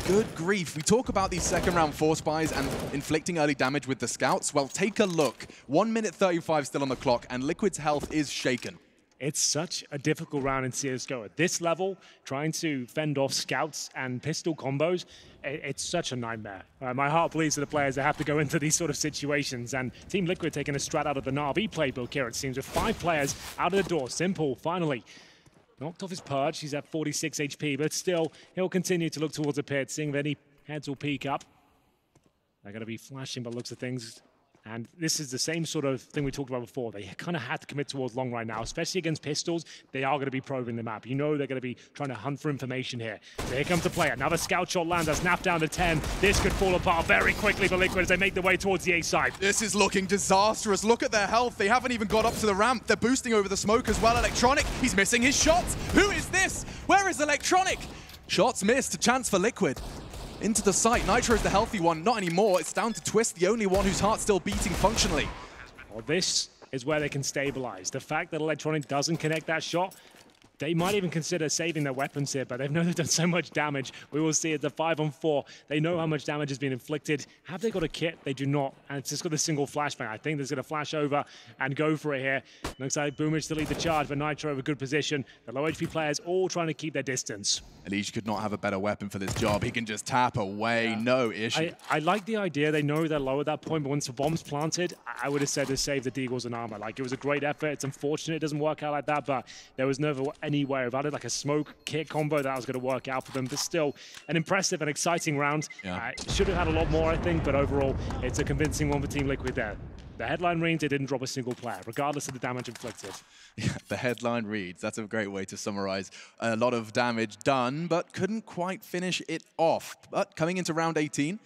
Speaker 1: Good grief. We talk about these second round force buys and inflicting early damage with the scouts. Well, take a look. 1 minute 35 still on the clock, and Liquid's health is shaken.
Speaker 2: It's such a difficult round in CSGO. At this level, trying to fend off scouts and pistol combos, it's such a nightmare. Uh, my heart bleeds for the players that have to go into these sort of situations. And Team Liquid taking a strat out of the Na'Vi playbook here, it seems, with five players out of the door. Simple, finally. Knocked off his purge. He's at 46 HP, but still, he'll continue to look towards the pit, seeing if any heads will peek up. They're going to be flashing by looks of things. And this is the same sort of thing we talked about before. They kind of had to commit towards long right now, especially against pistols. They are going to be probing the map. You know they're going to be trying to hunt for information here. So here comes the play. Another scout shot lands. A snap down to 10. This could fall apart very quickly for Liquid as they make their way towards the A side.
Speaker 1: This is looking disastrous. Look at their health. They haven't even got up to the ramp. They're boosting over the smoke as well. Electronic, he's missing his shots. Who is this? Where is Electronic? Shots missed. Chance for Liquid into the site. Nitro is the healthy one, not anymore. It's down to Twist, the only one whose heart's still beating functionally.
Speaker 2: Well, this is where they can stabilize. The fact that Electronic doesn't connect that shot they might even consider saving their weapons here, but they've know they've done so much damage. We will see at the 5 on 4. They know how much damage has been inflicted. Have they got a kit? They do not. And it's just got a single flashbang. I think there's going to flash over and go for it here. Looks like Boomich to lead the charge, but Nitro have a good position. The low HP players all trying to keep their distance.
Speaker 1: Elige could not have a better weapon for this job. He can just tap away, yeah. no issue.
Speaker 2: I, I, like the idea. They know they're low at that point, but once the bomb's planted, I would have said to save the Deagles and armor. Like, it was a great effort. It's unfortunate it doesn't work out like that, but there was never any way about it. Like, like a smoke kick combo that was going to work out for them. But still, an impressive and exciting round. Yeah. Uh, should have had a lot more, I think, but overall, it's a convincing one for Team Liquid there. The headline reads they didn't drop a single player, regardless of the damage inflicted.
Speaker 1: Yeah, the headline reads. That's a great way to summarize a lot of damage done, but couldn't quite finish it off. But coming into round 18,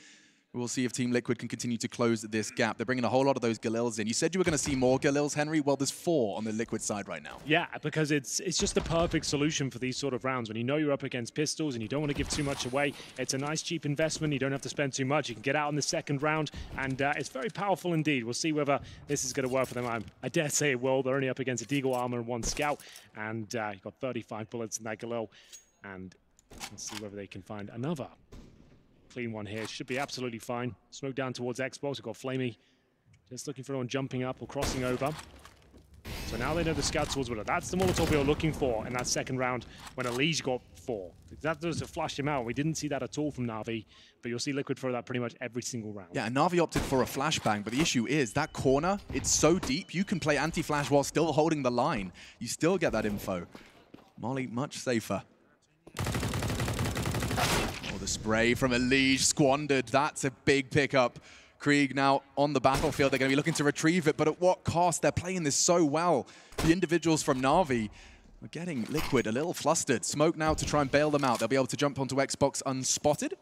Speaker 1: We'll see if Team Liquid can continue to close this gap. They're bringing a whole lot of those Galils in. You said you were going to see more Galils, Henry. Well, there's four on the Liquid side right now.
Speaker 2: Yeah, because it's it's just the perfect solution for these sort of rounds. When you know you're up against pistols and you don't want to give too much away, it's a nice, cheap investment. You don't have to spend too much. You can get out in the second round, and uh, it's very powerful indeed. We'll see whether this is going to work for them. I'm, i dare say it will. They're only up against a Deagle armor and one Scout, and uh, you've got 35 bullets in that Galil, and let's see whether they can find another clean one here. Should be absolutely fine. Smoke down towards Xbox. We've got flamie just looking for anyone jumping up or crossing over. So now they know the scout towards Willow. That's the Molotov we were looking for in that second round when Elige got four. That was to flash him out. We didn't see that at all from Na'Vi, but you'll see Liquid throw that pretty much every single round.
Speaker 1: Yeah, and Na'Vi opted for a flashbang, but the issue is that corner, it's so deep, you can play anti-flash while still holding the line. You still get that info. Molly much safer spray from Elige squandered. That's a big pickup. Krieg now on the battlefield. They're going to be looking to retrieve it, but at what cost? They're playing this so well. The individuals from Na'Vi are getting Liquid a little flustered. Smoke now to try and bail them out. They'll be able to jump onto Xbox unspotted.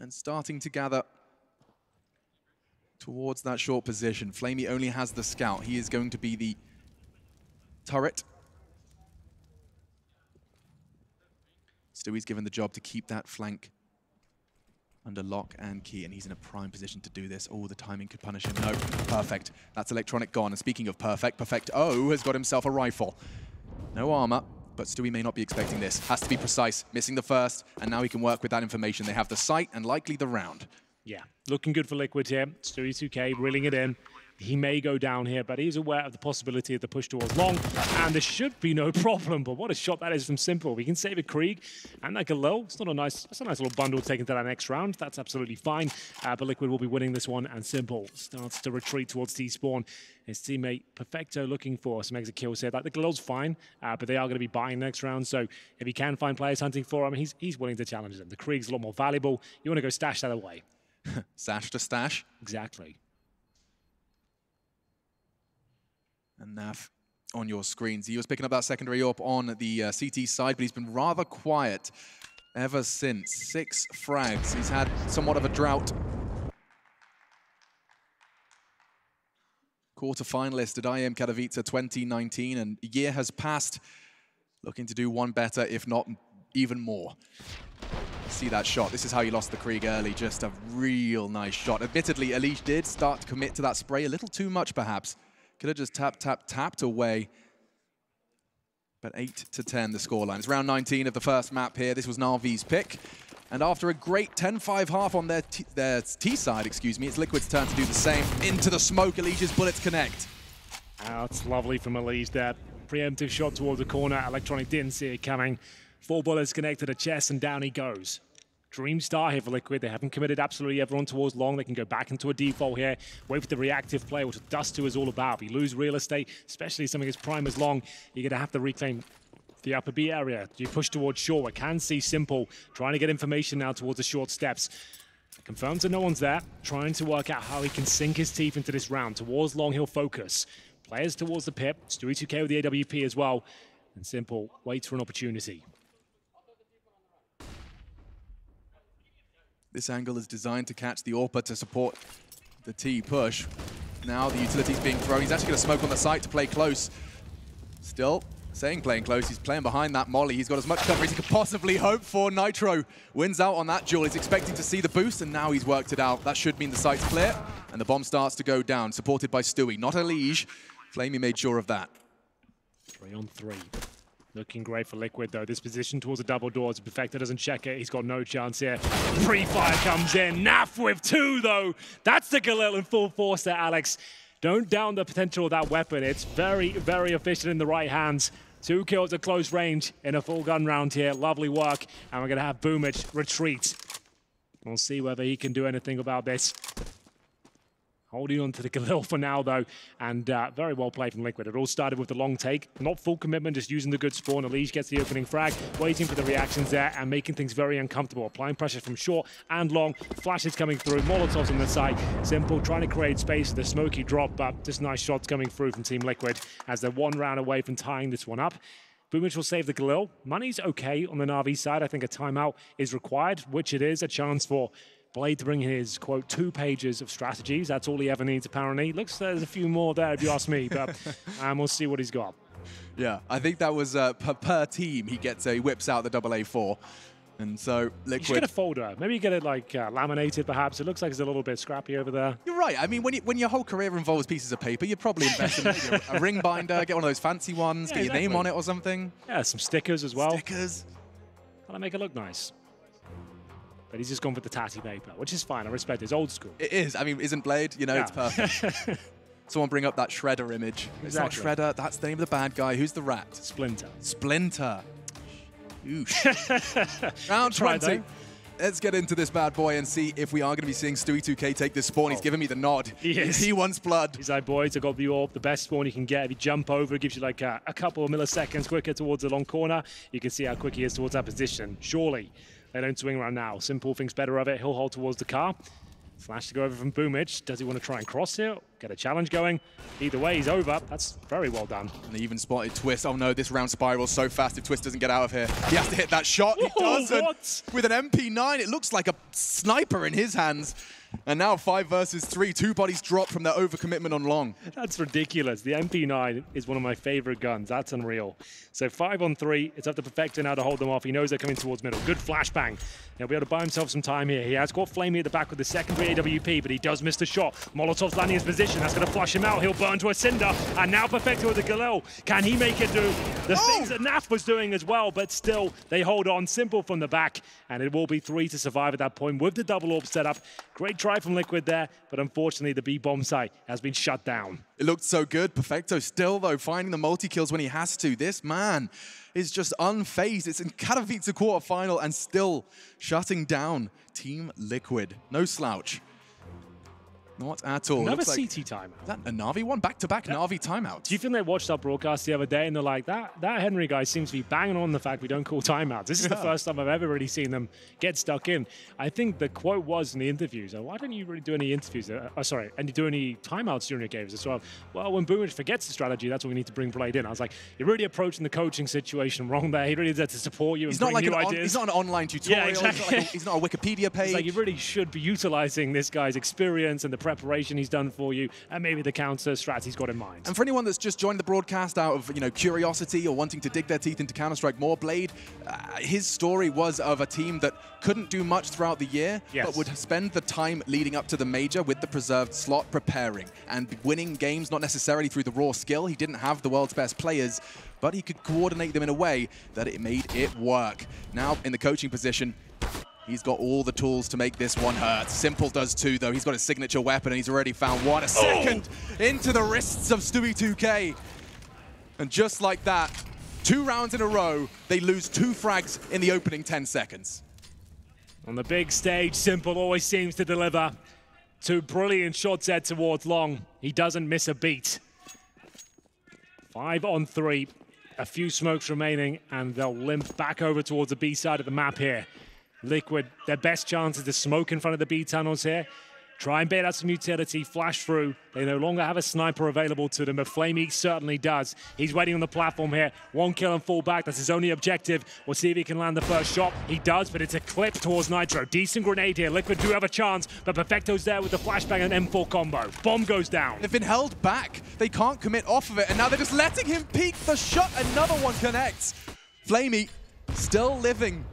Speaker 1: And starting to gather towards that short position. flamie only has the scout. He is going to be the turret Stewie's given the job to keep that flank under lock and key, and he's in a prime position to do this. Oh, the timing could punish him. No, perfect. That's Electronic gone. And speaking of perfect, Perfecto has got himself a rifle. No armor, but Stewie may not be expecting this. Has to be precise, missing the first, and now he can work with that information. They have the sight and likely the round.
Speaker 2: Yeah, looking good for Liquid here. Stewie 2K reeling it in. He may go down here, but he's aware of the possibility of the push towards long, and there should be no problem. But what a shot that is from Simple. We can save a Krieg and that Galil. It's not a nice, it's a nice little bundle taken to that next round. That's absolutely fine. Uh, but Liquid will be winning this one, and Simple starts to retreat towards T-Spawn. His teammate Perfecto looking for some exit kills here. Like the Galil's fine, uh, but they are going to be buying next round. So if he can find players hunting for him, he's, he's willing to challenge them. The Krieg's a lot more valuable. You want to go stash that away.
Speaker 1: Sash to stash.
Speaker 2: Exactly.
Speaker 1: And on your screens. He was picking up that secondary AWP on the uh, CT side, but he's been rather quiet ever since. Six frags. He's had somewhat of a drought. Quarter finalist at IEM Katowice 2019, and a year has passed. Looking to do one better, if not even more. See that shot. This is how you lost the Krieg early. Just a real nice shot. Admittedly, Elige did start to commit to that spray a little too much, perhaps. Could have just tapped, tapped, tapped away. But 8 to 10, the scoreline. It's round 19 of the first map here. This was Na'Vi's pick. And after a great 10-5 half on their, their T side, excuse me, it's Liquid's turn to do the same. Into the smoke, Elige's bullets connect.
Speaker 2: Oh, that's lovely from Elige there. Preemptive shot towards the corner. Electronic didn't see it coming. Four bullets connected to chest, and down he goes. Dream star here for Liquid. They haven't committed absolutely everyone towards long. They can go back into a default here, wait for the reactive play, which Dust 2 is all about. If you lose real estate, especially something as prime as long, you're going to have to reclaim the upper B area. You push towards short. We can see Simple trying to get information now towards the short steps. Confirms that no one's there, trying to work out how he can sink his teeth into this round. Towards long, he'll focus. Players towards the pip. Stewie 2K with the AWP as well. And Simple waits for an opportunity.
Speaker 1: This angle is designed to catch the AWPer to support the T push. Now the utility's being thrown. He's actually going to smoke on the site to play close. Still saying playing close. He's playing behind that molly. He's got as much cover as he could possibly hope for. Nitro wins out on that duel. He's expecting to see the boost, and now he's worked it out. That should mean the site's clear, and the bomb starts to go down, supported by Stewie. Not Elige. flamie made sure of that.
Speaker 2: Three on three. Looking great for Liquid, though. This position towards the double doors. Perfecto doesn't check it. He's got no chance here. Pre-fire comes in. Naf with two, though. That's the Galil in full force there, Alex. Don't down the potential of that weapon. It's very, very efficient in the right hands. Two kills at close range in a full gun round here. Lovely work. And we're going to have Boomich retreat. We'll see whether he can do anything about this. Holding on to the Galil for now, though, and uh, very well played from Liquid. It all started with the long take, not full commitment, just using the good spawn. Elige gets the opening frag, waiting for the reactions there, and making things very uncomfortable. Applying pressure from short and long. Flashes coming through, Molotovs on the side. Simple, trying to create space for the smoky drop, but just nice shots coming through from Team Liquid as they're one round away from tying this one up. Boomich will save the Galil. Money's okay on the Na'Vi side. I think a timeout is required, which it is. A chance for Blade to bring his, quote, two pages of strategies. That's all he ever needs, apparently. Looks there's a few more there, if you ask me, but um, we'll see what he's got.
Speaker 1: Yeah, I think that was uh, per, per, team he gets a whips out the double A4. And so Liquid.
Speaker 2: You should get a folder. Maybe you get it like uh, laminated, perhaps. It looks like it's a little bit scrappy over there.
Speaker 1: You're right. I mean, when, you, when your whole career involves pieces of paper, you'd probably invest in a ring binder, get one of those fancy ones, yeah, get exactly. your name on it or something.
Speaker 2: Yeah, some stickers as well.
Speaker 1: Stickers.
Speaker 2: That'll make it look nice. But he's just gone for the tatty paper, which is fine. I respect it. It's old school.
Speaker 1: It is. I mean, isn't Blade? You know, yeah. it's perfect. Someone bring up that Shredder image. Exactly. It's not Shredder. That's the name of the bad guy. Who's the rat?
Speaker 2: Splinter.
Speaker 1: Splinter. Oosh. Round 20. Let's get into this bad boy and see if we are going to be seeing Stewie 2K take this spawn. Oh. He's giving me the nod.
Speaker 2: He is.
Speaker 1: He wants blood.
Speaker 2: He's like, boys, I got the orb, the best spawn you can get. If you jump over, it gives you like a, a couple of milliseconds quicker towards the long corner. You can see how quick he is towards that position. Surely they don't swing around now. Simple thinks better of it. He'll hold towards the car. Flash to go over from Boomich. Does he want to try and cross here? Get a challenge going? Either way, he's over. That's very well done.
Speaker 1: And they even spotted Twist. Oh no, this round spirals so fast if Twist doesn't get out of here. He has to hit that shot. Whoa, he doesn't. What? With an MP9, it looks like a sniper in his hands. And now five versus three. Two bodies drop from their overcommitment on long.
Speaker 2: That's ridiculous. The MP9 is one of my favorite guns. That's unreal. So five on three. It's up to Perfecto now to hold them off. He knows they're coming towards middle. Good flashbang. He'll be able to buy himself some time here. He has got flamie at the back with the secondary AWP, but he does miss the shot. Molotov's landing his position. That's going to flush him out. He'll burn to a cinder. And now Perfecto with the Galil. Can he make it do the oh! things that Naf was doing as well? But still, they hold on. Simple from the back. And it will be three to survive at that point with the double AWP setup. Great try from Liquid there, but unfortunately the B bomb site has been shut down.
Speaker 1: It looked so good. Perfecto still, though, finding the multi-kills when he has to. This man is just unfazed. It's in Katowice quarterfinal and still shutting down Team Liquid. No slouch. Not at all.
Speaker 2: Another like, CT timeout.
Speaker 1: Is that a Na'Vi one? Back-to-back -back Na'Vi timeouts.
Speaker 2: Do you think they watched our broadcast the other day and they're like, that, that Henry guy seems to be banging on the fact we don't call timeouts. This is yeah. the first time I've ever really seen them get stuck in. I think the quote was in the interviews, why don't you really do any interviews? Uh, oh, sorry, and you do any timeouts during your games as well? Well, when Boomer forgets the strategy, that's when we need to bring Blade in. I was like, you're really approaching the coaching situation wrong there. He really is there to support you
Speaker 1: he's not like
Speaker 2: new
Speaker 1: an
Speaker 2: ideas.
Speaker 1: On, he's not an online tutorial.
Speaker 2: Yeah, exactly.
Speaker 1: he's, not like a, he's not a Wikipedia page.
Speaker 2: It's like you really should be utilizing this guy's experience and the preparation he's done for you, and maybe the counter strat he's got in mind.
Speaker 1: And for anyone that's just joined the broadcast out of you know curiosity or wanting to dig their teeth into Counter-Strike more, Blade, uh, his story was of a team that couldn't do much throughout the year, yes. but would spend the time leading up to the major with the preserved slot preparing and winning games, not necessarily through the raw skill. He didn't have the world's best players, but he could coordinate them in a way that it made it work. Now, in the coaching position, He's got all the tools to make this one hurt. Simple does too, though. He's got his signature weapon, and he's already found one. A oh. second oh. into the wrists of Stewie2k. And just like that, two rounds in a row, they lose two frags in the opening 10 seconds.
Speaker 2: On the big stage, Simple always seems to deliver. Two brilliant shots head towards Long. He doesn't miss a beat. Five on three. A few smokes remaining, and they'll limp back over towards the B side of the map here. Liquid, their best chance is to smoke in front of the B tunnels here. Try and bait out some utility, flash through. They no longer have a sniper available to them, but flamie certainly does. He's waiting on the platform here. One kill and fall back. That's his only objective. We'll see if he can land the first shot. He does, but it's a clip towards Nitro. Decent grenade here. Liquid do have a chance, but Perfecto's there with the flashbang and M4 combo. Bomb goes down.
Speaker 1: They've been held back. They can't commit off of it, and now they're just letting him peek the shot. Another one connects. flamie still living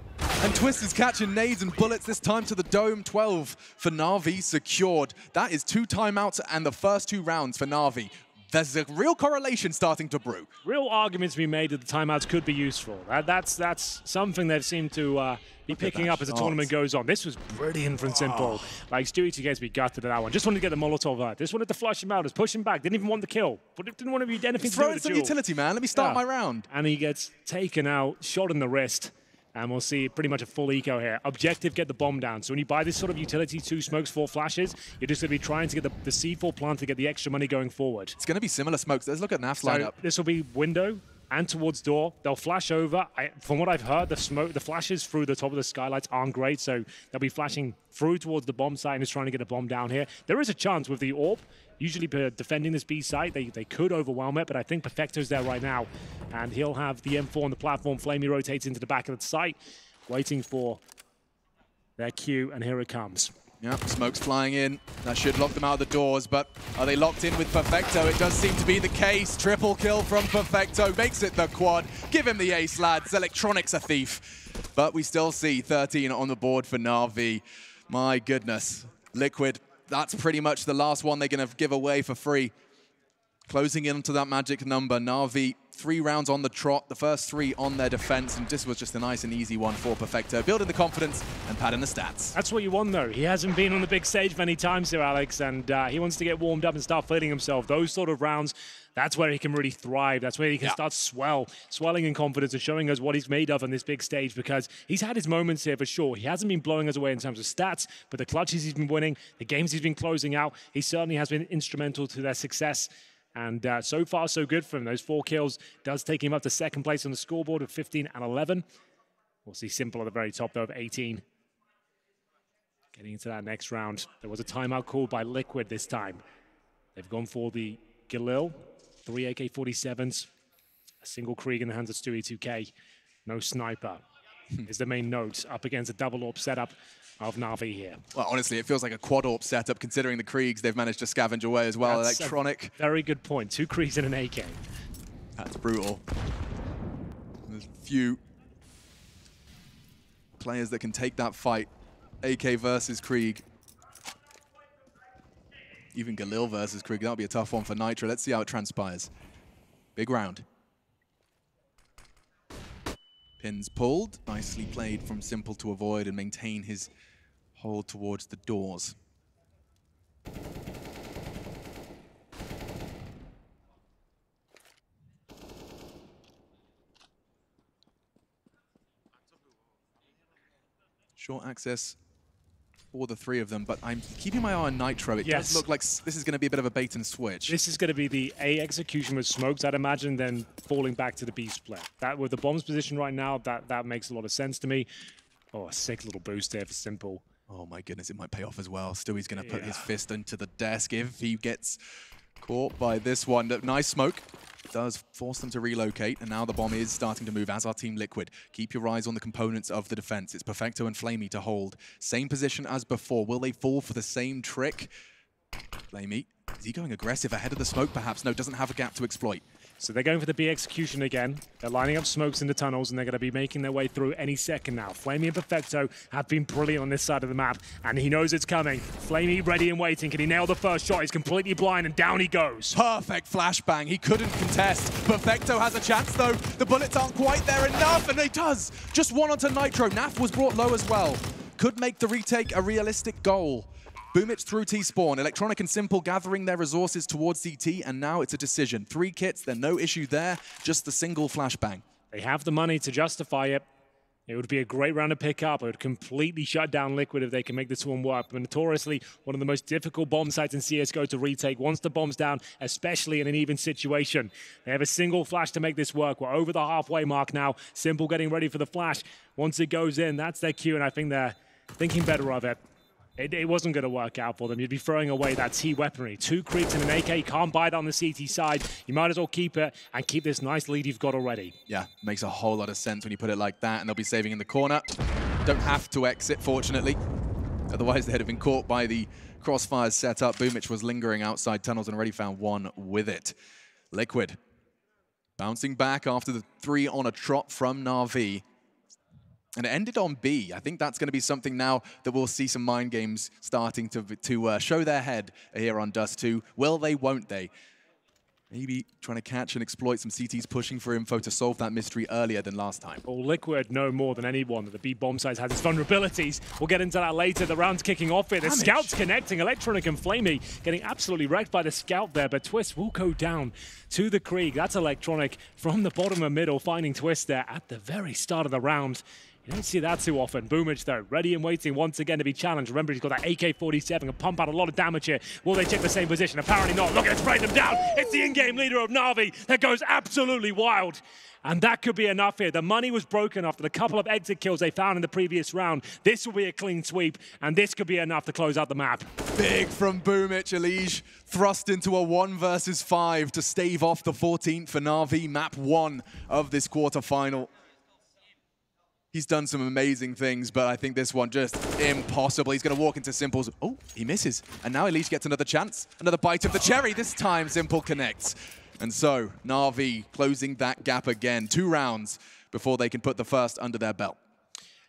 Speaker 1: and Twist is catching nades and bullets this time to the dome. 12 for Na'Vi secured. That is two timeouts and the first two rounds for Na'Vi. There's a real correlation starting to brew.
Speaker 2: Real arguments to be made that the timeouts could be useful. That, that's that's something they've seemed to uh, be Look picking up as the tournament goes on. This was brilliant from Simple. Oh. Like, Stewie to get be gutted at that one. Just wanted to get the Molotov out. Just wanted to flush him out. Just push him back. Didn't even want the kill. But didn't want to be anything
Speaker 1: Throw
Speaker 2: to do with
Speaker 1: some utility, man. Let me start yeah. my round.
Speaker 2: And he gets taken out, shot in the wrist. And we'll see pretty much a full eco here. Objective, get the bomb down. So when you buy this sort of utility, two smokes, four flashes, you're just going to be trying to get the, the C4 plant to get the extra money going forward.
Speaker 1: It's going to be similar smokes. Let's look at NAF's so lineup.
Speaker 2: This will be window and towards door. They'll flash over. I, from what I've heard, the smoke, the flashes through the top of the skylights aren't great, so they'll be flashing through towards the bomb site and is trying to get a bomb down here. There is a chance with the AWP usually defending this B site, they, they could overwhelm it, but I think Perfecto's there right now, and he'll have the M4 on the platform. flamie rotates into the back of the site waiting for their cue, and here it comes.
Speaker 1: Yeah, smoke's flying in. That should lock them out of the doors, but are they locked in with Perfecto? It does seem to be the case. Triple kill from Perfecto makes it the quad. Give him the ace, lads. Electronics a thief. But we still see 13 on the board for Na'Vi. My goodness. Liquid, that's pretty much the last one they're going to give away for free. Closing in to that magic number. Na'Vi three rounds on the trot, the first three on their defense, and this was just a nice and easy one for Perfecto, building the confidence and padding the stats.
Speaker 2: That's what you want, though. He hasn't been on the big stage many times here, Alex, and uh, he wants to get warmed up and start feeling himself. Those sort of rounds, that's where he can really thrive. That's where he can yeah. start swell, swelling in confidence and showing us what he's made of on this big stage because he's had his moments here for sure. He hasn't been blowing us away in terms of stats, but the clutches he's been winning, the games he's been closing out, he certainly has been instrumental to their success. And uh, so far, so good for him. Those four kills does take him up to second place on the scoreboard of 15 and 11. We'll see Simple at the very top, though, of 18. Getting into that next round. There was a timeout called by Liquid this time. They've gone for the Galil, three AK-47s, a single Krieg in the hands of Stewie2k. No sniper is the main note up against a double AWP setup of Na'Vi here.
Speaker 1: Well, honestly, it feels like a quad AWP setup considering the Kriegs they've managed to scavenge away as well. That's Electronic.
Speaker 2: very good point. Two Kriegs and an AK.
Speaker 1: That's brutal. There's few players that can take that fight. AK versus Krieg even Galil versus Krieg. That'll be a tough one for Nitro. Let's see how it transpires. Big round. Pins pulled. Nicely played from Simple to avoid and maintain his hold towards the doors. Short access for the three of them, but I'm keeping my eye on Nitro. It yes. does look like this is going to be a bit of a bait and switch.
Speaker 2: This is going to be the A execution with smokes, I'd imagine, then falling back to the B split. That with the bombs position right now, that, that makes a lot of sense to me. Oh, a sick little boost there for Simple.
Speaker 1: Oh my goodness, it might pay off as well. Stewie's going to yeah. put his fist into the desk if he gets caught by this one. Nice smoke does force them to relocate, and now the bomb is starting to move as our Team Liquid. Keep your eyes on the components of the defense. It's Perfecto and flamie to hold. Same position as before. Will they fall for the same trick? flamie, is he going aggressive ahead of the smoke perhaps? No, doesn't have a gap to exploit.
Speaker 2: So they're going for the B execution again. They're lining up smokes in the tunnels, and they're going to be making their way through any second now. flamie and Perfecto have been brilliant on this side of the map, and he knows it's coming. flamie ready and waiting. Can he nail the first shot? He's completely blind, and down he goes.
Speaker 1: Perfect flashbang. He couldn't contest. Perfecto has a chance, though. The bullets aren't quite there enough, and he does. Just one onto Nitro. Naf was brought low as well. Could make the retake a realistic goal. Boomich through T-Spawn. Electronic and Simple gathering their resources towards CT, and now it's a decision. Three kits, there's no issue there, just the single flashbang.
Speaker 2: They have the money to justify it. It would be a great round to pick up. It would completely shut down Liquid if they can make this one work. But notoriously, one of the most difficult bomb sites in CSGO to retake. Once the bomb's down, especially in an even situation. They have a single flash to make this work. We're over the halfway mark now. Simple getting ready for the flash. Once it goes in, that's their cue, and I think they're thinking better of it. It, it wasn't going to work out for them. You'd be throwing away that T weaponry. Two Kriegs and an AK. Can't buy that on the CT side. You might as well keep it and keep this nice lead you've got already.
Speaker 1: Yeah, makes a whole lot of sense when you put it like that. And they'll be saving in the corner. Don't have to exit, fortunately. Otherwise, they'd have been caught by the crossfires set up. Boomich was lingering outside tunnels and already found one with it. Liquid bouncing back after the three on a trot from Na'Vi. And it ended on B. I think that's going to be something now that we'll see some mind games starting to, to uh, show their head here on Dust 2. Will they, won't they? Maybe trying to catch and exploit some CTs pushing for info to solve that mystery earlier than last time.
Speaker 2: Well, Liquid know more than anyone that the B bomb size has its vulnerabilities. We'll get into that later. The round's kicking off here. The Damage. Scout's connecting. Electronic and flamie getting absolutely wrecked by the Scout there, but Twist will go down to the Krieg. That's Electronic from the bottom of middle, finding Twist there at the very start of the round. You don't see that too often. Boomich, though, ready and waiting once again to be challenged. Remember, he's got that AK-47 and pump out a lot of damage here. Will they check the same position? Apparently not. Look at it, them down. It's the in-game leader of Na'Vi that goes absolutely wild. And that could be enough here. The money was broken after the couple of exit kills they found in the previous round. This will be a clean sweep, and this could be enough to close out the map.
Speaker 1: Big from Boomich. Elige thrust into a one versus five to stave off the 14th for Na'Vi, map one of this quarterfinal. He's done some amazing things, but I think this one just impossible. He's going to walk into Simple's. Oh, he misses. And now Elige gets another chance. Another bite of the cherry. This time, Simple connects. And so, Na'Vi closing that gap again. Two rounds before they can put the first under their belt.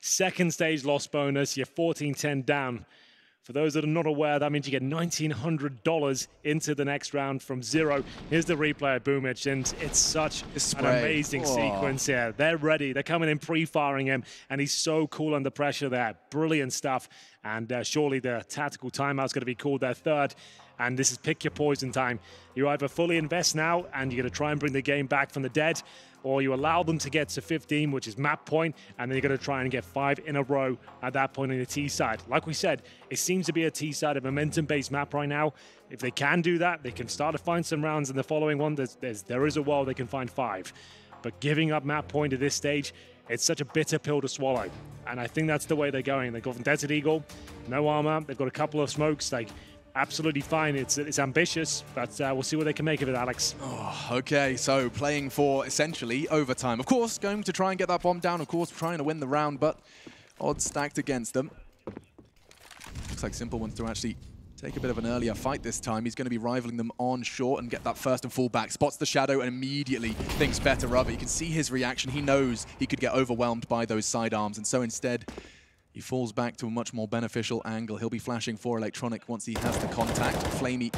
Speaker 2: Second stage loss bonus. You're 14-10 down. For those that are not aware, that means you get $1,900 into the next round from zero. Here's the replay of Boomich, and it's such an amazing sequence here. They're ready. They're coming in pre-firing him, and he's so cool under pressure there. Brilliant stuff. And uh, surely the tactical timeout's going to be called their third. And this is pick your poison time. You either fully invest now, and you're going to try and bring the game back from the dead, or you allow them to get to 15, which is map point, and then you're going to try and get five in a row at that point on the T side. Like we said, it seems to be a T side, a momentum based map right now. If they can do that, they can start to find some rounds in the following one. There's, there's, there is a world they can find five. But giving up map point at this stage, it's such a bitter pill to swallow. And I think that's the way they're going. They've got Desert Eagle, no armor, they've got a couple of smokes. Like, absolutely fine. It's it's ambitious, but uh, we'll see what they can make of it, Alex.
Speaker 1: Oh, okay, so playing for essentially overtime. Of course, going to try and get that bomb down. Of course, trying to win the round, but odds stacked against them. Looks like Simple wants to actually take a bit of an earlier fight this time. He's going to be rivaling them on short and get that first and full back. Spots the shadow and immediately thinks better of it. You can see his reaction. He knows he could get overwhelmed by those sidearms, and so instead he falls back to a much more beneficial angle. He'll be flashing for Electronic once he has the contact. flamie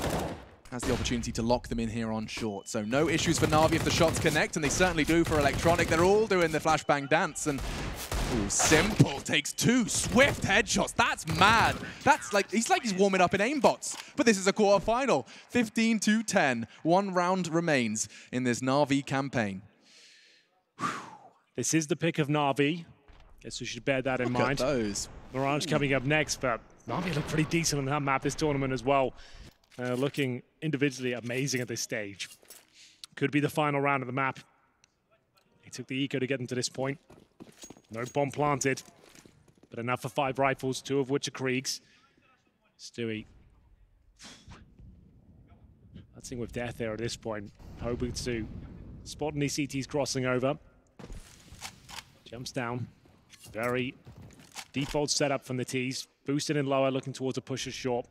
Speaker 1: has the opportunity to lock them in here on short. So no issues for Na'Vi if the shots connect, and they certainly do for Electronic. They're all doing the flashbang dance, and ooh, Simple takes two swift headshots. That's mad. That's like, he's like he's warming up in aimbots. But this is a quarterfinal. 15 to 10. One round remains in this Na'Vi campaign.
Speaker 2: This is the pick of Na'Vi. Guess we should bear that in
Speaker 1: Look
Speaker 2: mind.
Speaker 1: Those.
Speaker 2: Mirage coming up next, but Na'Vi look pretty decent on that map this tournament as well. Uh, looking individually amazing at this stage. Could be the final round of the map. He took the eco to get them to this point. No bomb planted, but enough for five rifles, two of which are Kriegs. Stewie. Dancing with death there at this point. Hoping to spot any CTs crossing over. Jumps down. Very default setup from the tees. Boosted in lower, looking towards a pusher short.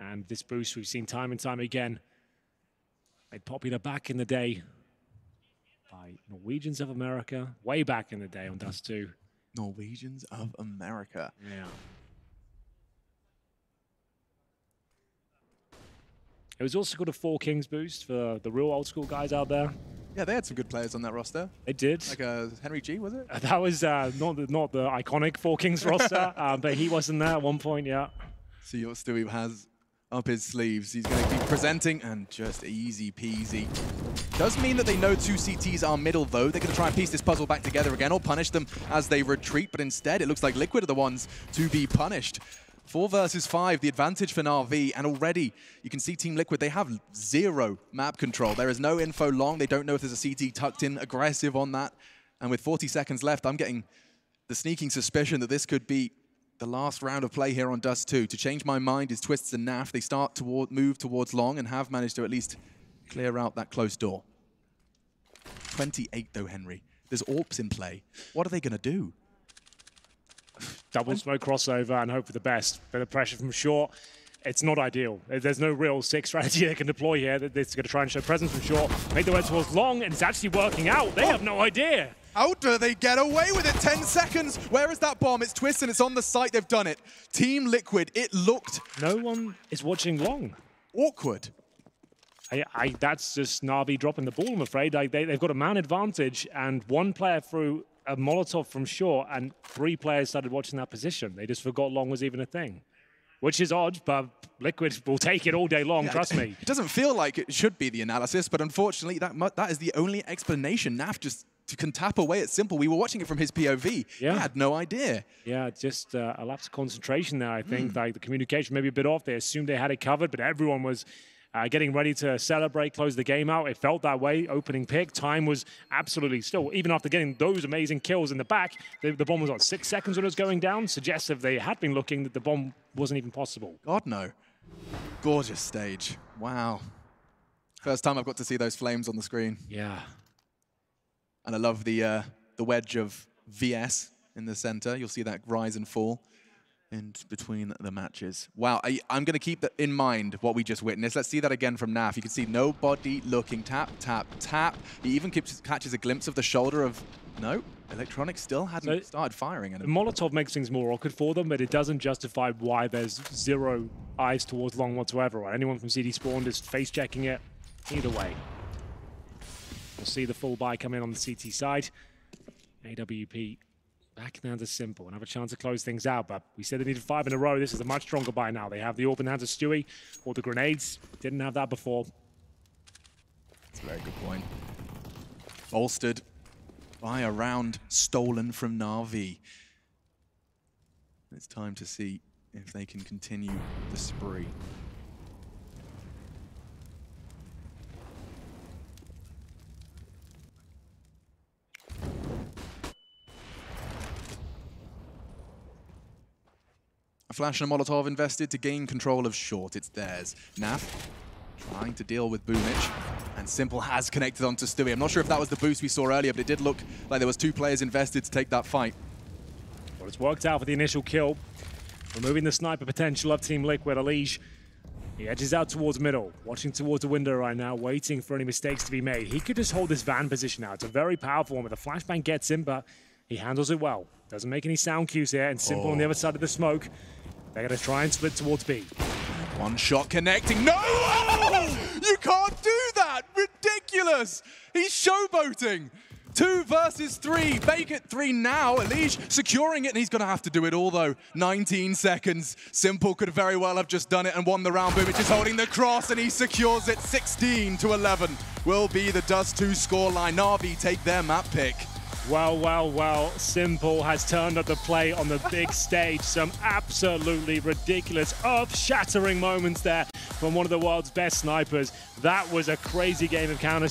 Speaker 2: And this boost we've seen time and time again. Made popular back in the day by Norwegians of America, way back in the day on Dust 2.
Speaker 1: Norwegians of America.
Speaker 2: Yeah. It was also called a Four Kings boost for the real old school guys out there.
Speaker 1: Yeah, they had some good players on that roster.
Speaker 2: They did.
Speaker 1: Like uh, Henry G, was it?
Speaker 2: That was uh, not the, not the iconic Four Kings roster, uh, but he wasn't there at one point. Yeah.
Speaker 1: See what Stewie has up his sleeves. He's going to be presenting and just easy peasy. Does mean that they know two CTs are middle, though. They're going to try and piece this puzzle back together again or punish them as they retreat, but instead it looks like Liquid are the ones to be punished. Four versus five, the advantage for Na'Vi, and already you can see Team Liquid, they have zero map control. There is no info long. They don't know if there's a CT tucked in, aggressive on that. And with 40 seconds left, I'm getting the sneaking suspicion that this could be the last round of play here on Dust 2. To change my mind is Twists and Naf. They start to move towards long and have managed to at least clear out that close door. 28 though, Henry. There's AWPs in play. What are they going to do?
Speaker 2: Double smoke crossover and hope for the best. Bit of pressure from short. It's not ideal. There's no real six strategy they can deploy here. They're going to try and show presence from short, make the way towards long, and it's actually working out. They have no idea.
Speaker 1: How do they get away with it? 10 seconds. Where is that bomb? It's Twist and it's on the site. They've done it. Team Liquid, it looked...
Speaker 2: No one is watching long.
Speaker 1: Awkward.
Speaker 2: I, I, that's just Na'Vi dropping the ball, I'm afraid. Like they, they've got a man advantage, and one player threw a Molotov from short, and three players started watching that position. They just forgot long was even a thing. Which is odd, but Liquid will take it all day long, yeah, trust me.
Speaker 1: It doesn't feel like it should be the analysis, but unfortunately, that that is the only explanation. Naf just can tap away at Simple. We were watching it from his POV. Yeah. He had no idea.
Speaker 2: Yeah, just uh, a lapse of concentration there, I think. Mm. Like the communication maybe a bit off. They assumed they had it covered, but everyone was uh, getting ready to celebrate, close the game out. It felt that way. Opening pick, time was absolutely still, even after getting those amazing kills in the back, the, the bomb was on six seconds when it was going down. Suggests if they had been looking that the bomb wasn't even possible.
Speaker 1: God, no. Gorgeous stage. Wow. First time I've got to see those flames on the screen.
Speaker 2: Yeah.
Speaker 1: And I love the, uh, the wedge of VS in the center. You'll see that rise and fall in between the matches. Wow, I, am going to keep in mind, what we just witnessed. Let's see that again from Naf. You can see nobody looking. Tap, tap, tap. He even keeps, catches a glimpse of the shoulder of... No, Electronics still hadn't so started firing.
Speaker 2: And Molotov makes things more awkward for them, but it doesn't justify why there's zero eyes towards long whatsoever. Right? Anyone from CD Spawn is face-checking it. Either way. We'll see the full buy come in on the CT side. AWP back down to simple and have a chance to close things out. But we said they needed five in a row. This is a much stronger buy now. They have the open hands of Stewie or the grenades. Didn't have that before.
Speaker 1: That's a very good point. Bolstered by a round stolen from Na'Vi. It's time to see if they can continue the spree. A flash and a Molotov invested to gain control of short. It's theirs. Naf trying to deal with Boomich. And Simple has connected onto Stewie. I'm not sure if that was the boost we saw earlier, but it did look like there was two players invested to take that fight.
Speaker 2: Well, it's worked out for the initial kill. Removing the sniper potential of Team Liquid, Elige. He edges out towards middle, watching towards the window right now, waiting for any mistakes to be made. He could just hold this van position out. It's a very powerful one, but the flashbang gets him, but he handles it well. Doesn't make any sound cues here, and Simple oh. on the oh. other side of the smoke. They're going to try and split towards B.
Speaker 1: One shot connecting. No! Oh! You can't do that! Ridiculous! He's showboating. Two versus three. Make it three now. Elige securing it, and he's going to have to do it all, though. 19 seconds. Simple could very well have just done it and won the round. Boomich is holding the cross, and he secures it 16 to 11. Will be the Dust 2 scoreline. Na'Vi take their map pick.
Speaker 2: Well, well, well, Simple has turned up the play on the big stage. Some absolutely ridiculous, earth-shattering moments there from one of the world's best snipers. That was a crazy game of counter